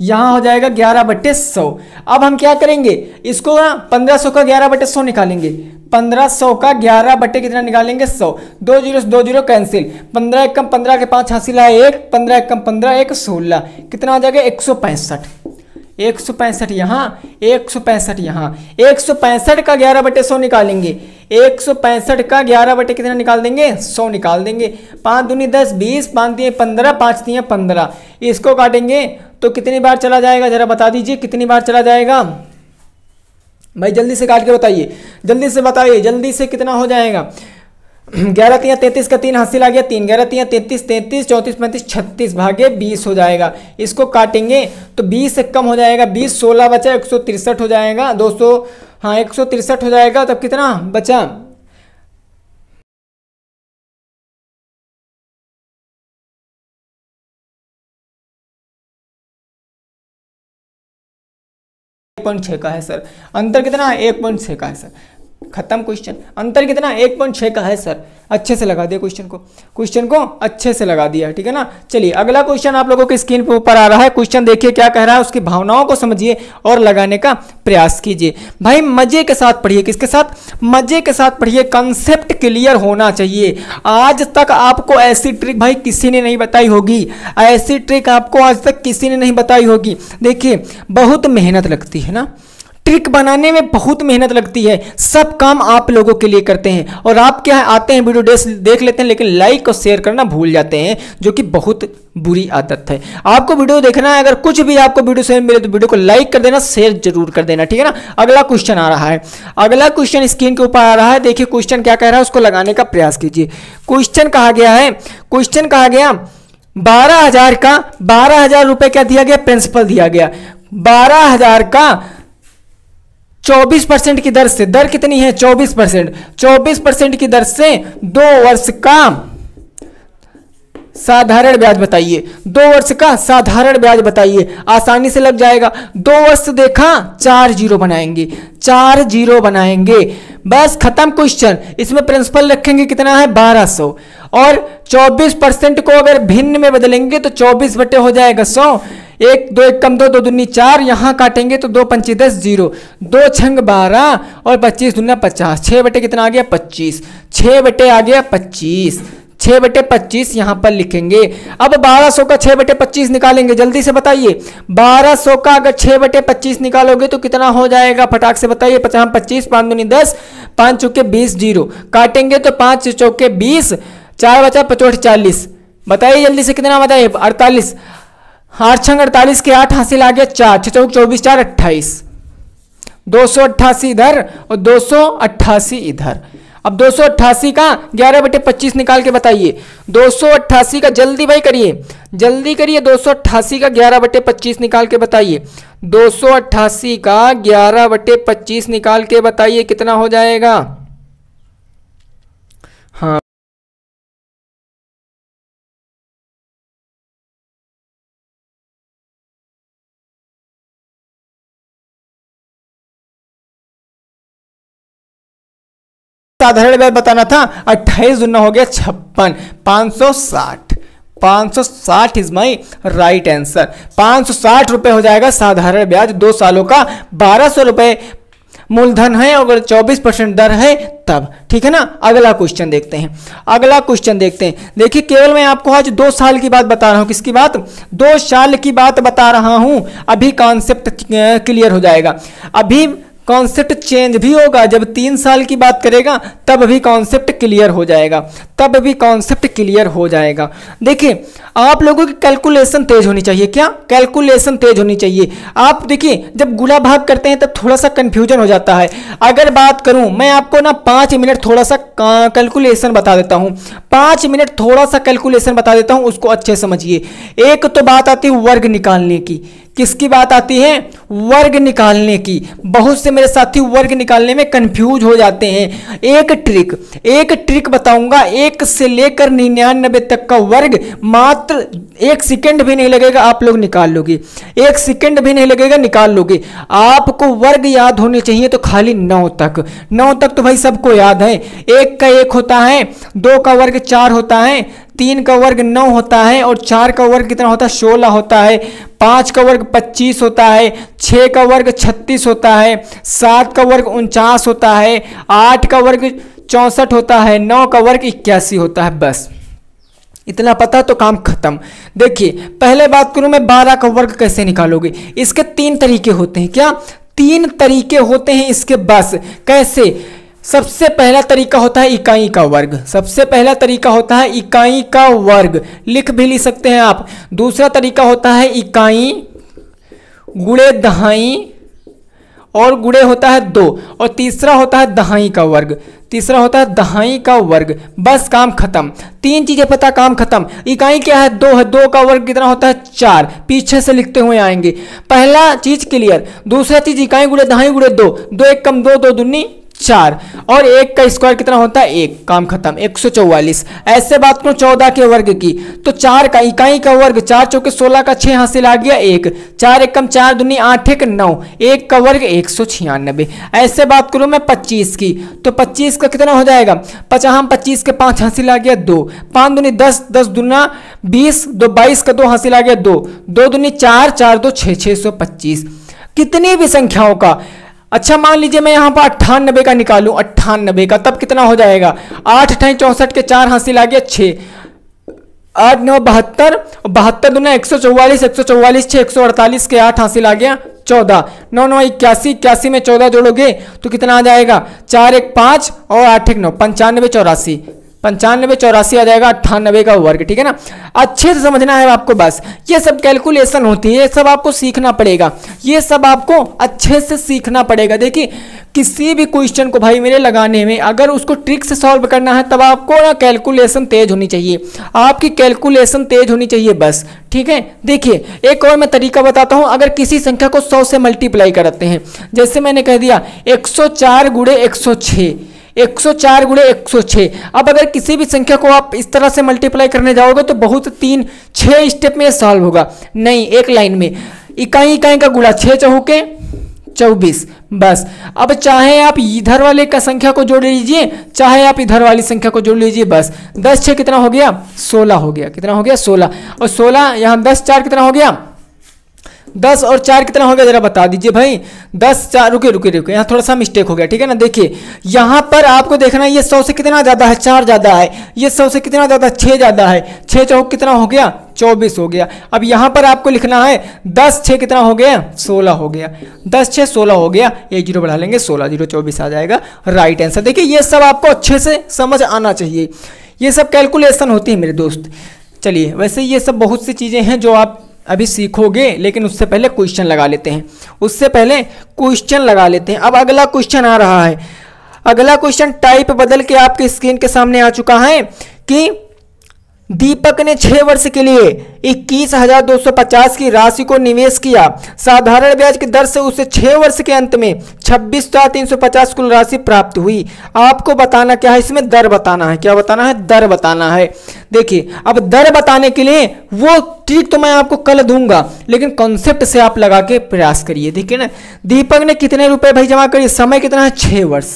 यहाँ हो जाएगा ग्यारह बटे सौ। अब हम क्या करेंगे? इसको ना पंद्रह सौ का ग्यारह बटे सौ निकालेंगे। पंद्रह सौ का ग्यारह बटे कितना निकालेंगे? सौ। दो ज़ीरो दो ज़ीरो कैंसिल। पंद्रह एक कम पंद्रह के पाँच हासिल है एक। पंद्रह एक कम पंद्रह एक सोलह। कितना आ जाएगा? एक सौ पैंसठ। एक सौ पैंसठ यहाँ, एक सौ पैंसठ यहाँ। एक सौ पैंसठ का ग्यारह बटे सौ निकालेंगे। एक सौ पैंसठ का ग्यारह बटे कितना निकाल देंगे? सौ निकाल देंगे। पाँच दूनी दस, बीस, पाँच दिए पंद्रह, पाँच दिए पंद्रह। इसको काटेंगे तो कितनी बार चला जाएगा? जरा बता दीजिए, कितनी बार चला जाएगा? भाई, जल्दी से काट के बताइए। जल्दी से बताइए, जल्दी से कितना हो जाएगा? [clears throat] ग्यारह तिया तैंतीस का तीन हासिल आ गया। तीन, ग्यारह तिया तैंतीस तैंतीस, चौंतीस, पैंतीस, छत्तीस भागे बीस हो जाएगा। इसको काटेंगे तो बीस से कम हो जाएगा। बीस सोलह बचा, एक सौ तिरसठ हो जाएगा। दो सौ हाँ एक सौ तिरसठ हो जाएगा। तब कितना बचा? पॉइंट छः का है, सर। अंतर कितना? है एक पॉइंट छः का है, सर। खत्म क्वेश्चन अंतर कितना? एक पॉइंट छः का है सर अच्छे से लगा दिया क्वेश्चन को। क्वेश्चन को अच्छे से लगा दिया, ठीक है ना? चलिए, अगला क्वेश्चन आप लोगों के स्क्रीन पर ऊपर आ रहा है। क्वेश्चन देखिए क्या कह रहा है, उसकी भावनाओं को समझिए और लगाने का प्रयास कीजिए। भाई, मज़े के साथ पढ़िए, किसके साथ? मज़े के साथ पढ़िए। कंसेप्ट क्लियर होना चाहिए। आज तक आपको ऐसी ट्रिक भाई किसी ने नहीं बताई होगी। ऐसी ट्रिक आपको आज तक किसी ने नहीं बताई होगी। देखिए, बहुत मेहनत लगती है ना? ट्रिक बनाने में बहुत मेहनत लगती है। सब काम आप लोगों के लिए करते हैं। और आप क्या है, आते हैं वीडियो देख लेते हैं, लेकिन लाइक और शेयर करना भूल जाते हैं, जो कि बहुत बुरी आदत है। आपको वीडियो देखना है, अगर कुछ भी आपको वीडियो से मिले तो वीडियो को लाइक कर देना शेयर ज़रूर कर देना, ठीक है ना? अगला क्वेश्चन आ रहा है। अगला क्वेश्चन स्क्रीन के ऊपर आ रहा है। देखिए क्वेश्चन क्या कह रहा है, उसको लगाने का प्रयास कीजिए। क्वेश्चन कहा गया है क्वेश्चन कहा गया, बारह हज़ार का बारह हज़ार रुपए क्या दिया गया? प्रिंसिपल दिया गया। बारह हज़ार का 24 परसेंट की दर से, दर कितनी है? 24 परसेंट। चौबीस परसेंट की दर से दो वर्ष का साधारण ब्याज बताइए। दो वर्ष का साधारण ब्याज बताइए। आसानी से लग जाएगा। दो वर्ष देखा, चार ज़ीरो बनाएँगे। चार ज़ीरो बनाएँगे। बस खत्म क्वेश्चन। इसमें प्रिंसिपल रखेंगे कितना है? 1200 और 24 परसेंट को अगर भिन्न में बदलेंगे तो 24 बटे हो जाएगा 100 एक, दो एक कम दो दो दुनी चार, यहाँ काटेंगे तो दो पंची दस ज़ीरो। दो छंग बारह और पच्चीस दुनिया पचास। छः बटे कितना आ गया? पच्चीस। छः बटे आ गया पच्चीस। छः बटे पच्चीस यहाँ पर लिखेंगे। अब बारह सौ का छः बटे पच्चीस निकालेंगे। जल्दी से बताइए। बारह सौ का अगर छः बटे पच्चीस निकालोगे तो कितना हो जाएगा? फटाक से बताइए। पचास पच्चीस, पाँच दूनी दस, पाँच चौके बीस ज़ीरो। काटेंगे तो पाँच चौके बीस, चार बचा पचोट चालीस। बताइए जल्दी से कितना बताइए अड़तालीस। आठ छंग अड़तालीस के आठ, हासिल आ गया चार छः चौक चौबीस, चार, अट्ठाईस। दो सौ अट्ठासी इधर और दो सौ अट्ठासी इधर। अब दो सौ अट्ठासी का ग्यारह बटे पच्चीस निकाल के बताइए। दो सौ अट्ठासी का जल्दी भाई करिए। जल्दी करिए दो सौ अट्ठासी का ग्यारह बटे पच्चीस निकाल के बताइए। दो सौ अट्ठासी का ग्यारह बटे पच्चीस निकाल के बताइए, कितना हो जाएगा? हाँ। साधारण ब्याज बताना था, अट्ठाईस दुना हो गया छप्पन, पाँच सौ साठ। पाँच सौ साठ इज़ माई राइट आंसर पाँच सौ साठ रुपये हो जाएगा साधारण ब्याज, दो सालों का बारह सौ रुपये। मूलधन है, अगर 24 परसेंट दर है, तब। ठीक है ना? अगला क्वेश्चन देखते हैं। अगला क्वेश्चन देखते हैं। देखिए, केवल मैं आपको आज दो साल की बात बता रहा हूँ। किसकी बात? दो साल की बात बता रहा हूँ। अभी कॉन्सेप्ट क्लियर हो जाएगा। अभी कॉन्सेप्ट चेंज भी होगा। जब तीन साल की बात करेगा तब भी कॉन्सेप्ट क्लियर हो जाएगा। तब भी कॉन्सेप्ट क्लियर हो जाएगा। देखिए, आप लोगों की कैलकुलेशन तेज होनी चाहिए क्या? कैलकुलेशन तेज होनी चाहिए। आप देखिए, जब गुला भाग करते हैं, तब थोड़ा सा कंफ्यूजन हो जाता है। अगर बात करूँ, मैं आपको ना पाँच मिनट थोड़ा सा कैलकुलेशन बता देता हूँ। पाँच मिनट थोड़ा सा कैलकुलेशन बता देता हूँ, उसको अच्छे समझिए। एक तो बात आती है वर्ग निकालने की। किसकी बात आती है? वर्ग निकालने की। बहुत से मेरे साथी वर्ग निकालने में कंफ्यूज हो जाते हैं। एक ट्रिक एक ट्रिक बताऊँगा, एक से लेकर निन्यानबे तक का वर्ग, मात्र एक सेकंड भी नहीं लगेगा, आप लोग निकाल लोगे। एक सेकंड भी नहीं लगेगा, निकाल लोगे। आपको वर्ग याद होने चाहिए तो खाली नौ तक। नौ तक तो भाई सबको याद है। एक का एक होता है, दो का वर्ग चार होता है, तीन का वर्ग नौ होता है और चार का वर्ग कितना होता है? सोलह होता है। पाँच का वर्ग पच्चीस होता है छः का वर्ग छत्तीस होता है, सात का वर्ग उनचास होता है, आठ का वर्ग चौंसठ होता है, नौ का वर्ग इक्यासी होता है, बस। इतना पता तो काम खत्म। देखिए, पहले बात करूँ मैं, बारह का वर्ग कैसे निकालोगे? इसके तीन तरीके होते हैं। क्या? तीन तरीके होते हैं इसके, बस। कैसे? सबसे पहला तरीका होता है इकाई का वर्ग। सबसे पहला तरीका होता है इकाई का वर्ग। लिख भी लिख सकते हैं आप। दूसरा तरीका होता है इकाई गुड़े दहाई और गुड़े होता है दो। और तीसरा होता है दहाई का वर्ग। तीसरा होता है दहाई का वर्ग। बस काम खत्म। तीन चीज़ें पता, काम खत्म। इकाई क्या है? दो है। दो का वर्ग कितना होता है? चार। पीछे से लिखते हुए आएँगे। पहला चीज़ क्लियर। दूसरा चीज़ इकाई गुड़े, दहाई गुड़े, दो। दो एक कम दो दो दुन्नी चार। और एक का स्क्वायर कितना होता है? एक। काम खत्म। एक सौ चौवालीस। ऐसे बात करो चौदह के वर्ग की। तो चार का, इकाई का वर्ग, चार चौके सोलह का छह हासिल आ गया एक। चार एक चार दुनी आठ एक नौ। एक का वर्ग एक सौ छियानबे। ऐसे बात करूँ मैं पच्चीस की। तो पच्चीस का कितना हो जाएगा? पचास पच्चीस के पाँच हासिल आ गया दो। पाँच दुनी दस दस दुना बीस, दो बाईस का दो हासिल आ गया दो। दो दुनी चार चार दो छः छः सौ पच्चीस। कितनी भी संख्याओं का अच्छा मान लीजिए मैं यहाँ पर अट्ठानबे का निकालूं, अट्ठानबे का, तब कितना हो जाएगा? आठ अठाई चौंसठ के चार हासिल आ गया छः आठ, नौ, बहत्तर बहत्तर दुना एक सौ चौवालीस, एक सौ चौवालीस छः एक सौ अड़तालीस के आठ हासिल आ गया, चौदह। नौ नौ, इक्यासी इक्यासी में चौदह जोड़ोगे तो कितना आ जाएगा? चार, एक, पाँच और आठ, एक, नौ पंचानवे चौरासी। पंचानवे चौरासी आ जाएगा, अट्ठानबे का वर्ग, ठीक है ना? अच्छे से समझना है आपको बस। ये सब कैलकुलेशन होती है, ये सब आपको सीखना पड़ेगा। ये सब आपको अच्छे से सीखना पड़ेगा। देखिए, किसी भी क्वेश्चन को भाई मेरे लगाने में, अगर उसको ट्रिक से सॉल्व करना है, तब आपको ना कैलकुलेशन तेज होनी चाहिए। आपकी कैलकुलेशन तेज होनी चाहिए बस, ठीक है? देखिए, एक और मैं तरीका बताता हूँ। अगर किसी संख्या को 100 से मल्टीप्लाई करते हैं, जैसे मैंने कह दिया 104 गुड़े 106 104 गुड़े एक अब अगर किसी भी संख्या को आप इस तरह से मल्टीप्लाई करने जाओगे तो बहुत तीन छः स्टेप में सॉल्व होगा। नहीं, एक लाइन में। इकाई इकाई का गुड़ा छः चौके चौबीस। बस। अब चाहे आप इधर वाले का संख्या को जोड़ लीजिए, चाहे आप इधर वाली संख्या को जोड़ लीजिए, बस। दस छः कितना हो गया? सोलह हो गया। कितना हो गया? सोलह। और सोलह, यहाँ दस चार कितना हो गया? दस और चार कितना हो गया? जरा बता दीजिए भाई। दस, चार रुके रुके रुके यहाँ थोड़ा सा मिस्टेक हो गया, ठीक है ना? देखिए, यहाँ पर आपको देखना है, ये सौ से कितना ज़्यादा है? चार ज़्यादा है। ये सौ से कितना ज़्यादा छः ज़्यादा है। छः चौक कितना हो गया? चौबीस हो गया। अब यहाँ पर आपको लिखना है, दस छः कितना हो गया? सोलह हो गया। दस छः सोलह हो गया। एक ज़ीरो बढ़ा लेंगे, सोलह, ज़ीरो, चौबीस आ जाएगा। राइट आंसर देखिए, ये सब आपको अच्छे से समझ आना चाहिए। ये सब कैलकुलेशन होती है मेरे दोस्त। चलिए, वैसे ये सब बहुत सी चीज़ें हैं जो आप अभी सीखोगे, लेकिन उससे पहले क्वेश्चन लगा लेते हैं। उससे पहले क्वेश्चन लगा लेते हैं। अब अगला क्वेश्चन आ रहा है। अगला क्वेश्चन टाइप बदल के आपके स्क्रीन के सामने आ चुका है कि दीपक ने छह वर्ष के लिए इक्कीस हज़ार दो सौ पचास की राशि को निवेश किया। साधारण ब्याज की दर से उसे छह वर्ष के अंत में छब्बीस हज़ार तीन सौ पचास कुल राशि प्राप्त हुई। आपको बताना क्या है? इसमें दर बताना है। क्या बताना है? दर बताना है। देखिए, अब दर बताने के लिए वो ट्रिक तो मैं आपको कल दूँगा, लेकिन कॉन्सेप्ट से आप लगा के प्रयास करिए। देखिए ना, दीपक ने कितने रुपए भाई जमा करिए? समय कितना है? छह वर्ष।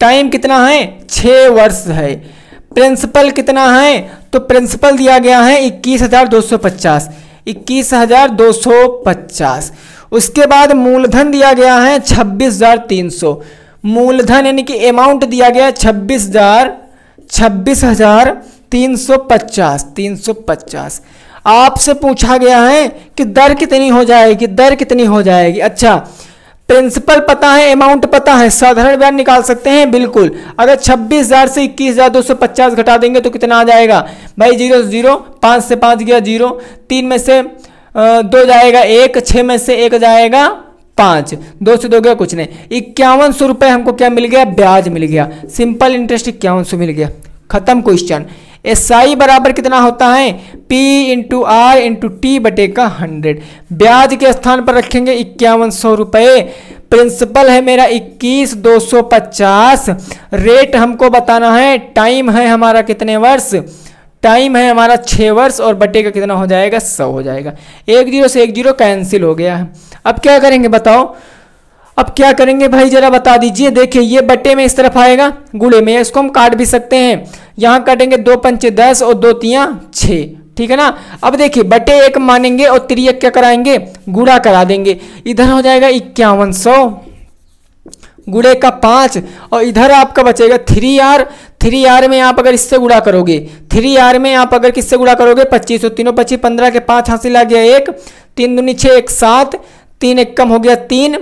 टाइम कितना है? छह वर्ष है। प्रिंसिपल कितना है? तो प्रिंसिपल दिया गया है इक्कीस हज़ार दो सौ पचास। इक्कीस हज़ार दो सौ पचास। उसके बाद मूलधन दिया गया है छब्बीस हज़ार तीन सौ। मूलधन यानी कि अमाउंट दिया गया है छब्बीस हज़ार छब्बीस हज़ार तीन सौ पचास, तीन सौ पचास। आपसे पूछा गया है कि दर कितनी हो जाएगी? दर कितनी हो जाएगी? अच्छा प्रिंसिपल पता है अमाउंट पता है, साधारण ब्याज निकाल सकते हैं, बिल्कुल। अगर छब्बीस हज़ार से इक्कीस हज़ार दो सौ पचास घटा देंगे तो कितना आ जाएगा? भाई, ज़ीरो से ज़ीरो, पाँच से पाँच गया ज़ीरो, तीन में से दो जाएगा एक छः में से एक जाएगा पाँच। दो से दो गया कुछ नहीं। इक्यावन सौ रुपये हमको क्या मिल गया? ब्याज मिल गया। सिंपल इंटरेस्ट इक्यावन सौ मिल गया। खत्म क्वेश्चन। एस आई बराबर कितना होता है? P into R into T बटे का हंड्रेड ब्याज के स्थान पर रखेंगे इक्यावन सौ रुपये प्रिंसिपल है मेरा इक्कीस, दो सौ पचास. रेट हमको बताना है टाइम है हमारा कितने वर्ष? टाइम है हमारा छः वर्ष और बटे का कितना हो जाएगा? सौ हो जाएगा. एक ज़ीरो से एक ज़ीरो कैंसिल हो गया है. अब क्या करेंगे बताओ? अब क्या करेंगे भाई जरा बता दीजिए. देखिए, ये बटे में इस तरफ़ आएगा गुड़े में, इसको हम काट भी सकते हैं. यहाँ काटेंगे दो पंचे दस और दो तिया छ। ठीक है ना? अब देखिए, बटे एक मानेंगे और त्रियक क्या कराएँगे? गुड़ा करा देंगे। इधर हो जाएगा इक्यावन सौ। गुड़े का पाँच और इधर आपका बचेगा थ्री आर। थ्री आर में आप अगर इससे गुड़ा करोगे, थ्री आर में आप अगर किससे गुड़ा करोगे? पच्चीस और तीनों पच्चीस, पंद्रह के पाँच हासिल आ गया एक। तीन दूनी छः एक सात। तीन एक कम हो गया तीन।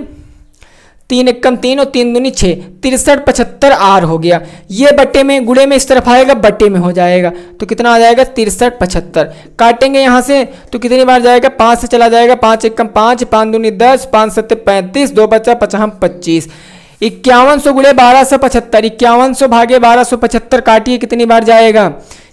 तीन एक तीन और तीन दूनी छः तिरसठ, पचहत्तर, आर हो गया। ये बट्टे में, गुड़े में इस तरफ़ आएगा, बट्टे में हो जाएगा। तो कितना आ जाएगा? तिरसठ, पचहत्तर। काटेंगे यहाँ से तो कितनी बार जाएगा? पाँच से चला जाएगा। पाँच एक पाँच पाँच दूनी दस, पाँच सत्तर पैंतीस, दो बच्चा पचास पच्चीस। इक्यावन सौ गुड़े बारह सौ पचहत्तर। इक्यावन सौ भागे बारह सौ पचहत्तर। काटिए, कितनी बार जाएगा?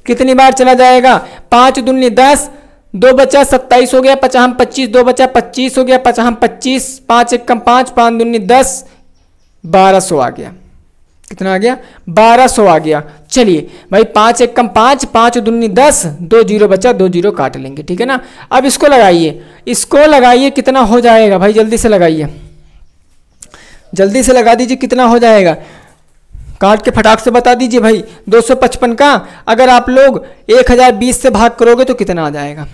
कितनी बार चला जाएगा? पाँच दुन्नी दस दो बचा सत्ताईस हो गया पचास पच्चीस, दो बचा पच्चीस हो गया पचास पच्चीस, पाँच एक कम पाँच पाँच दुन्नी दस, बारह सौ आ गया। कितना आ गया? बारह सौ आ गया। चलिए, भाई पाँच एक कम पाँच पाँच दुन्नी दस, दो ज़ीरो बचा, दो ज़ीरो काट लेंगे, ठीक है ना? अब इसको लगाइए इसको लगाइए, कितना हो जाएगा? भाई जल्दी से लगाइए। जल्दी से लगा दीजिए, कितना हो जाएगा? काट के फटाक से बता दीजिए भाई 255 का, अगर आप लोग 1020 से भाग करोगे तो कितना आ जाएगा?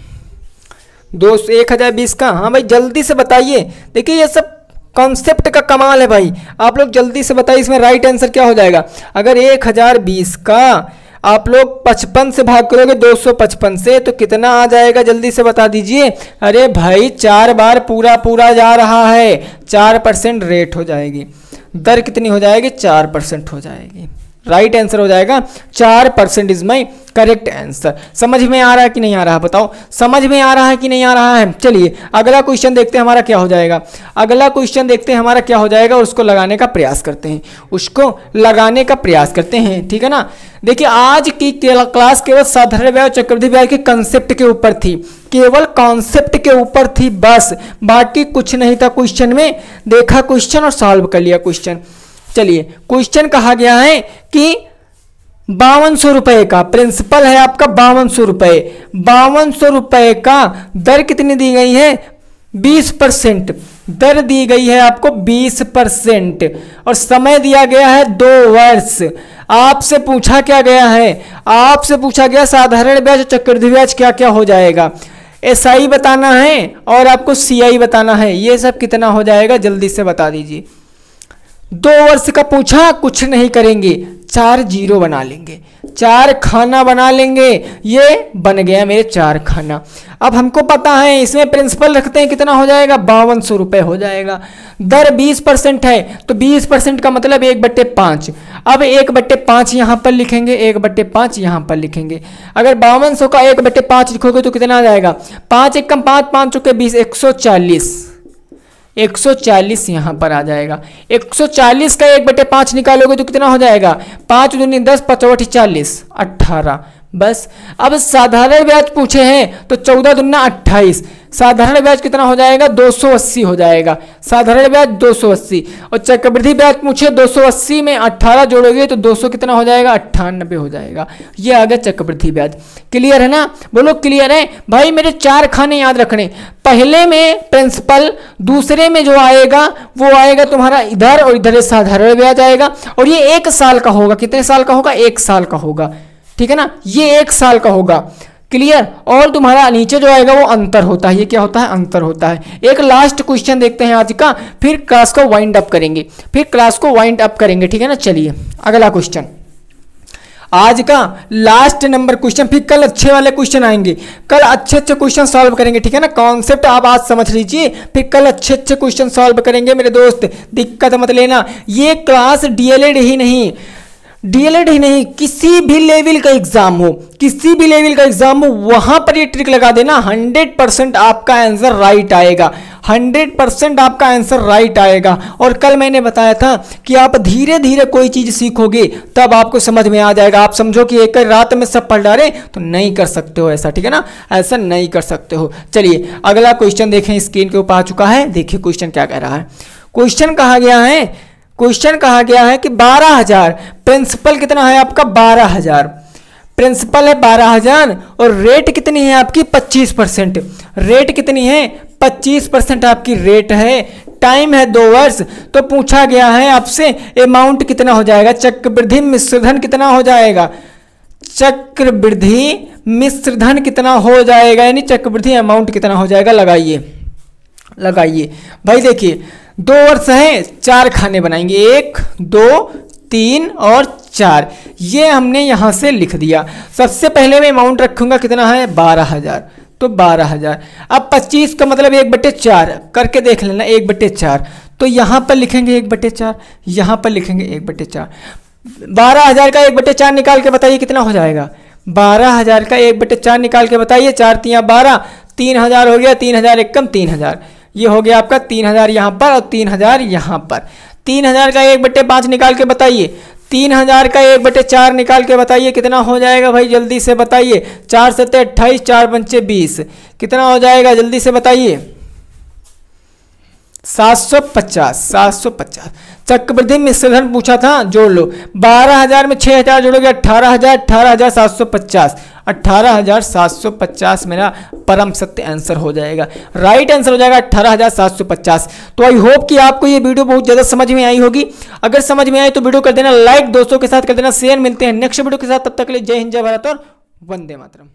दो एक हज़ार बीस का? हाँ भाई, जल्दी से बताइए। देखिए, ये सब कॉन्सेप्ट का कमाल है भाई। आप लोग जल्दी से बताइए, इसमें राइट आंसर क्या हो जाएगा? अगर एक हज़ार बीस का आप लोग पचपन से भाग करोगे, दो सौ पचपन से तो कितना आ जाएगा? जल्दी से बता दीजिए। अरे भाई, चार बार पूरा पूरा जा रहा है। चार परसेंट रेट हो जाएगी। दर कितनी हो जाएगी? चार परसेंट हो जाएगी। राइट right आंसर हो जाएगा। चार percent is my correct answer समझ में आ रहा है कि नहीं आ रहा? बताओ। समझ में आ रहा है कि नहीं आ रहा है? चलिए, अगला क्वेश्चन देखते हैं हमारा क्या हो जाएगा। अगला क्वेश्चन देखते हैं हमारा क्या हो जाएगा और उसको लगाने का प्रयास करते हैं। उसको लगाने का प्रयास करते हैं, ठीक है ना? देखिए, आज की क्लास केवल साधारण ब्याज चक्रवृद्धि ब्याज के कंसेप्ट के ऊपर थी। केवल कॉन्सेप्ट के ऊपर थी बस। बाकी कुछ नहीं था क्वेश्चन में। देखा क्वेश्चन और सॉल्व कर लिया क्वेश्चन चलिए क्वेश्चन कहा गया है कि बावन सौ रुपए का प्रिंसिपल है आपका बावन सौ रुपए बावन सौ रुपए का दर कितनी दी गई है? बीस परसेंट। दर दी गई है आपको बीस परसेंट। और समय दिया गया है दो वर्ष। आपसे पूछा क्या गया है? आपसे पूछा गया साधारण ब्याज और चक्रवृद्धि ब्याज क्या क्या हो जाएगा? एस आई बताना है और आपको सी आई बताना है। ये सब कितना हो जाएगा? जल्दी से बता दीजिए। दो वर्ष का पूछा, कुछ नहीं करेंगे। चार ज़ीरो बना लेंगे। चार खाना बना लेंगे। ये बन गया मेरे चार खाना। अब हमको पता है, इसमें प्रिंसिपल रखते हैं, कितना हो जाएगा? बावन सौ रुपये हो जाएगा। दर बीस परसेंट है तो बीस परसेंट का मतलब एक बट्टे पाँच। अब एक बट्टे पाँच यहाँ पर लिखेंगे, एक बट्टे पाँच यहाँ पर लिखेंगे। अगर बावन सौ का एक बट्टे पाँच लिखोगे तो कितना आ जाएगा? पाँच एक कम पाँच पाँच चुके बीस, एक सौ चालीस। 140 यहाँ पर आ जाएगा। 140 का एक बटे पाँच निकालोगे तो कितना हो जाएगा? पाँच दूनी दस पचौठी चालीस अट्ठारह बस। अब साधारण ब्याज पूछे हैं तो चौदह दुना अट्ठाईस। साधारण ब्याज कितना हो जाएगा? 280 हो जाएगा। साधारण ब्याज 280 और चक्रवृद्धि ब्याज पूछे 280 में 18 जोड़ोगे तो 200 कितना हो जाएगा? अट्ठानबे हो जाएगा। ये आ गया चक्रवृद्धि ब्याज। क्लियर है ना? बोलो क्लियर है? भाई, मेरे चार खाने याद रखने। पहले में प्रिंसिपल दूसरे में जो आएगा, वो आएगा तुम्हारा इधर और इधर साधारण ब्याज आएगा। और ये एक साल का होगा। कितने साल का होगा? एक साल का होगा। ठीक है ना? ये एक साल का होगा। क्लियर और तुम्हारा नीचे जो आएगा वो अंतर होता है। ये क्या होता है? अंतर होता है। एक लास्ट क्वेश्चन देखते हैं आज का। फिर क्लास को वाइंड अप करेंगे। फिर क्लास को वाइंड अप करेंगे। ठीक है ना? चलिए, अगला क्वेश्चन आज का लास्ट नंबर क्वेश्चन फिर कल अच्छे वाले क्वेश्चन आएँगे। कल अच्छे अच्छे क्वेश्चन सॉल्व करेंगे। ठीक है ना? कॉन्सेप्ट आप आज समझ लीजिए। फिर कल अच्छे अच्छे क्वेश्चन सॉल्व करेंगे मेरे दोस्त। दिक्कत मत लेना। ये क्लास डीएलएड ही नहीं। डीएलएड ही नहीं, किसी भी लेवल का एग्ज़ाम हो, किसी भी लेवल का एग्ज़ाम हो, वहाँ पर ये ट्रिक लगा देना, हंड्रेड परसेंट आपका आंसर राइट आएगा। हंड्रेड परसेंट आपका आंसर राइट आएगा। और कल मैंने बताया था कि आप धीरे धीरे कोई चीज़ सीखोगे, तब आपको समझ में आ जाएगा। आप समझो कि एक रात में सब पढ़ डाले तो नहीं कर सकते हो ऐसा, ठीक है ना? ऐसा नहीं कर सकते हो। चलिए, अगला क्वेश्चन देखें स्क्रीन के ऊपर आ चुका है। देखिए क्वेश्चन क्या कह रहा है। क्वेश्चन कहा गया है क्वेश्चन कहा गया है कि बारह हज़ार। प्रिंसिपल कितना है आपका? बारह हज़ार। प्रिंसिपल है बारह हज़ार और रेट कितनी है आपकी? पच्चीस परसेंट। रेट कितनी है? पच्चीस परसेंट आपकी रेट है। टाइम है दो वर्ष। तो पूछा गया है आपसे अमाउंट कितना हो जाएगा? चक्रवृद्धि मिश्रधन कितना हो जाएगा? चक्रवृद्धि मिश्रधन कितना हो जाएगा? यानी चक्रवृद्धि अमाउंट कितना हो जाएगा? लगाइए। लगाइए। भाई देखिए दो वर्ष हैं, चार खाने बनाएँगे। एक, दो, तीन और चार। ये हमने यहाँ से लिख दिया। सबसे पहले मैं अमाउंट रखूँगा, कितना है? बारह हज़ार। तो बारह हज़ार। अब पच्चीस का मतलब एक बटे चार। करके देख लेना, एक बटे चार। तो यहाँ पर लिखेंगे एक बटे चार, यहाँ पर लिखेंगे एक बटे चार। बारह हज़ार का एक बटे चार निकाल के बताइए, कितना हो जाएगा? बारह हज़ार का एक बटे चार निकाल के बताइए, चार तिया बारह, तीन हज़ार हो गया, तीन हज़ार एक कम तीन हज़ार। ये हो गया आपका तीन हज़ार यहाँ पर और तीन हज़ार यहाँ पर। तीन हज़ार का एक बट्टे पाँच निकाल के बताइए। तीन हज़ार का एक बटे चार निकाल के बताइए। कितना हो जाएगा भाई, जल्दी से बताइए। चार सत्ते अट्ठाईस, चार पंचे बीस। कितना हो जाएगा, जल्दी से बताइए। सात सौ पचास, सात सौ पचास। चक्रवृद्धि मिश्रधन पूछा था, जोड़ लो। बारह हज़ार में छह हज़ार जोड़ोगे अट्ठारह हज़ार अट्ठारह हज़ार सात सौ पचास। अट्ठारह हज़ार सात सौ पचास मेरा परम सत्य आंसर हो जाएगा। राइट आंसर हो जाएगा अट्ठारह हज़ार सात सौ पचास। तो आई होप कि आपको ये वीडियो बहुत ज़्यादा समझ में आई होगी। अगर समझ में आई तो वीडियो कर देना लाइक दोस्तों के साथ कर देना शेयर मिलते हैं नेक्स्ट वीडियो के साथ। तब तक के लिए जय हिंद, जय भारत और वंदे मातरम।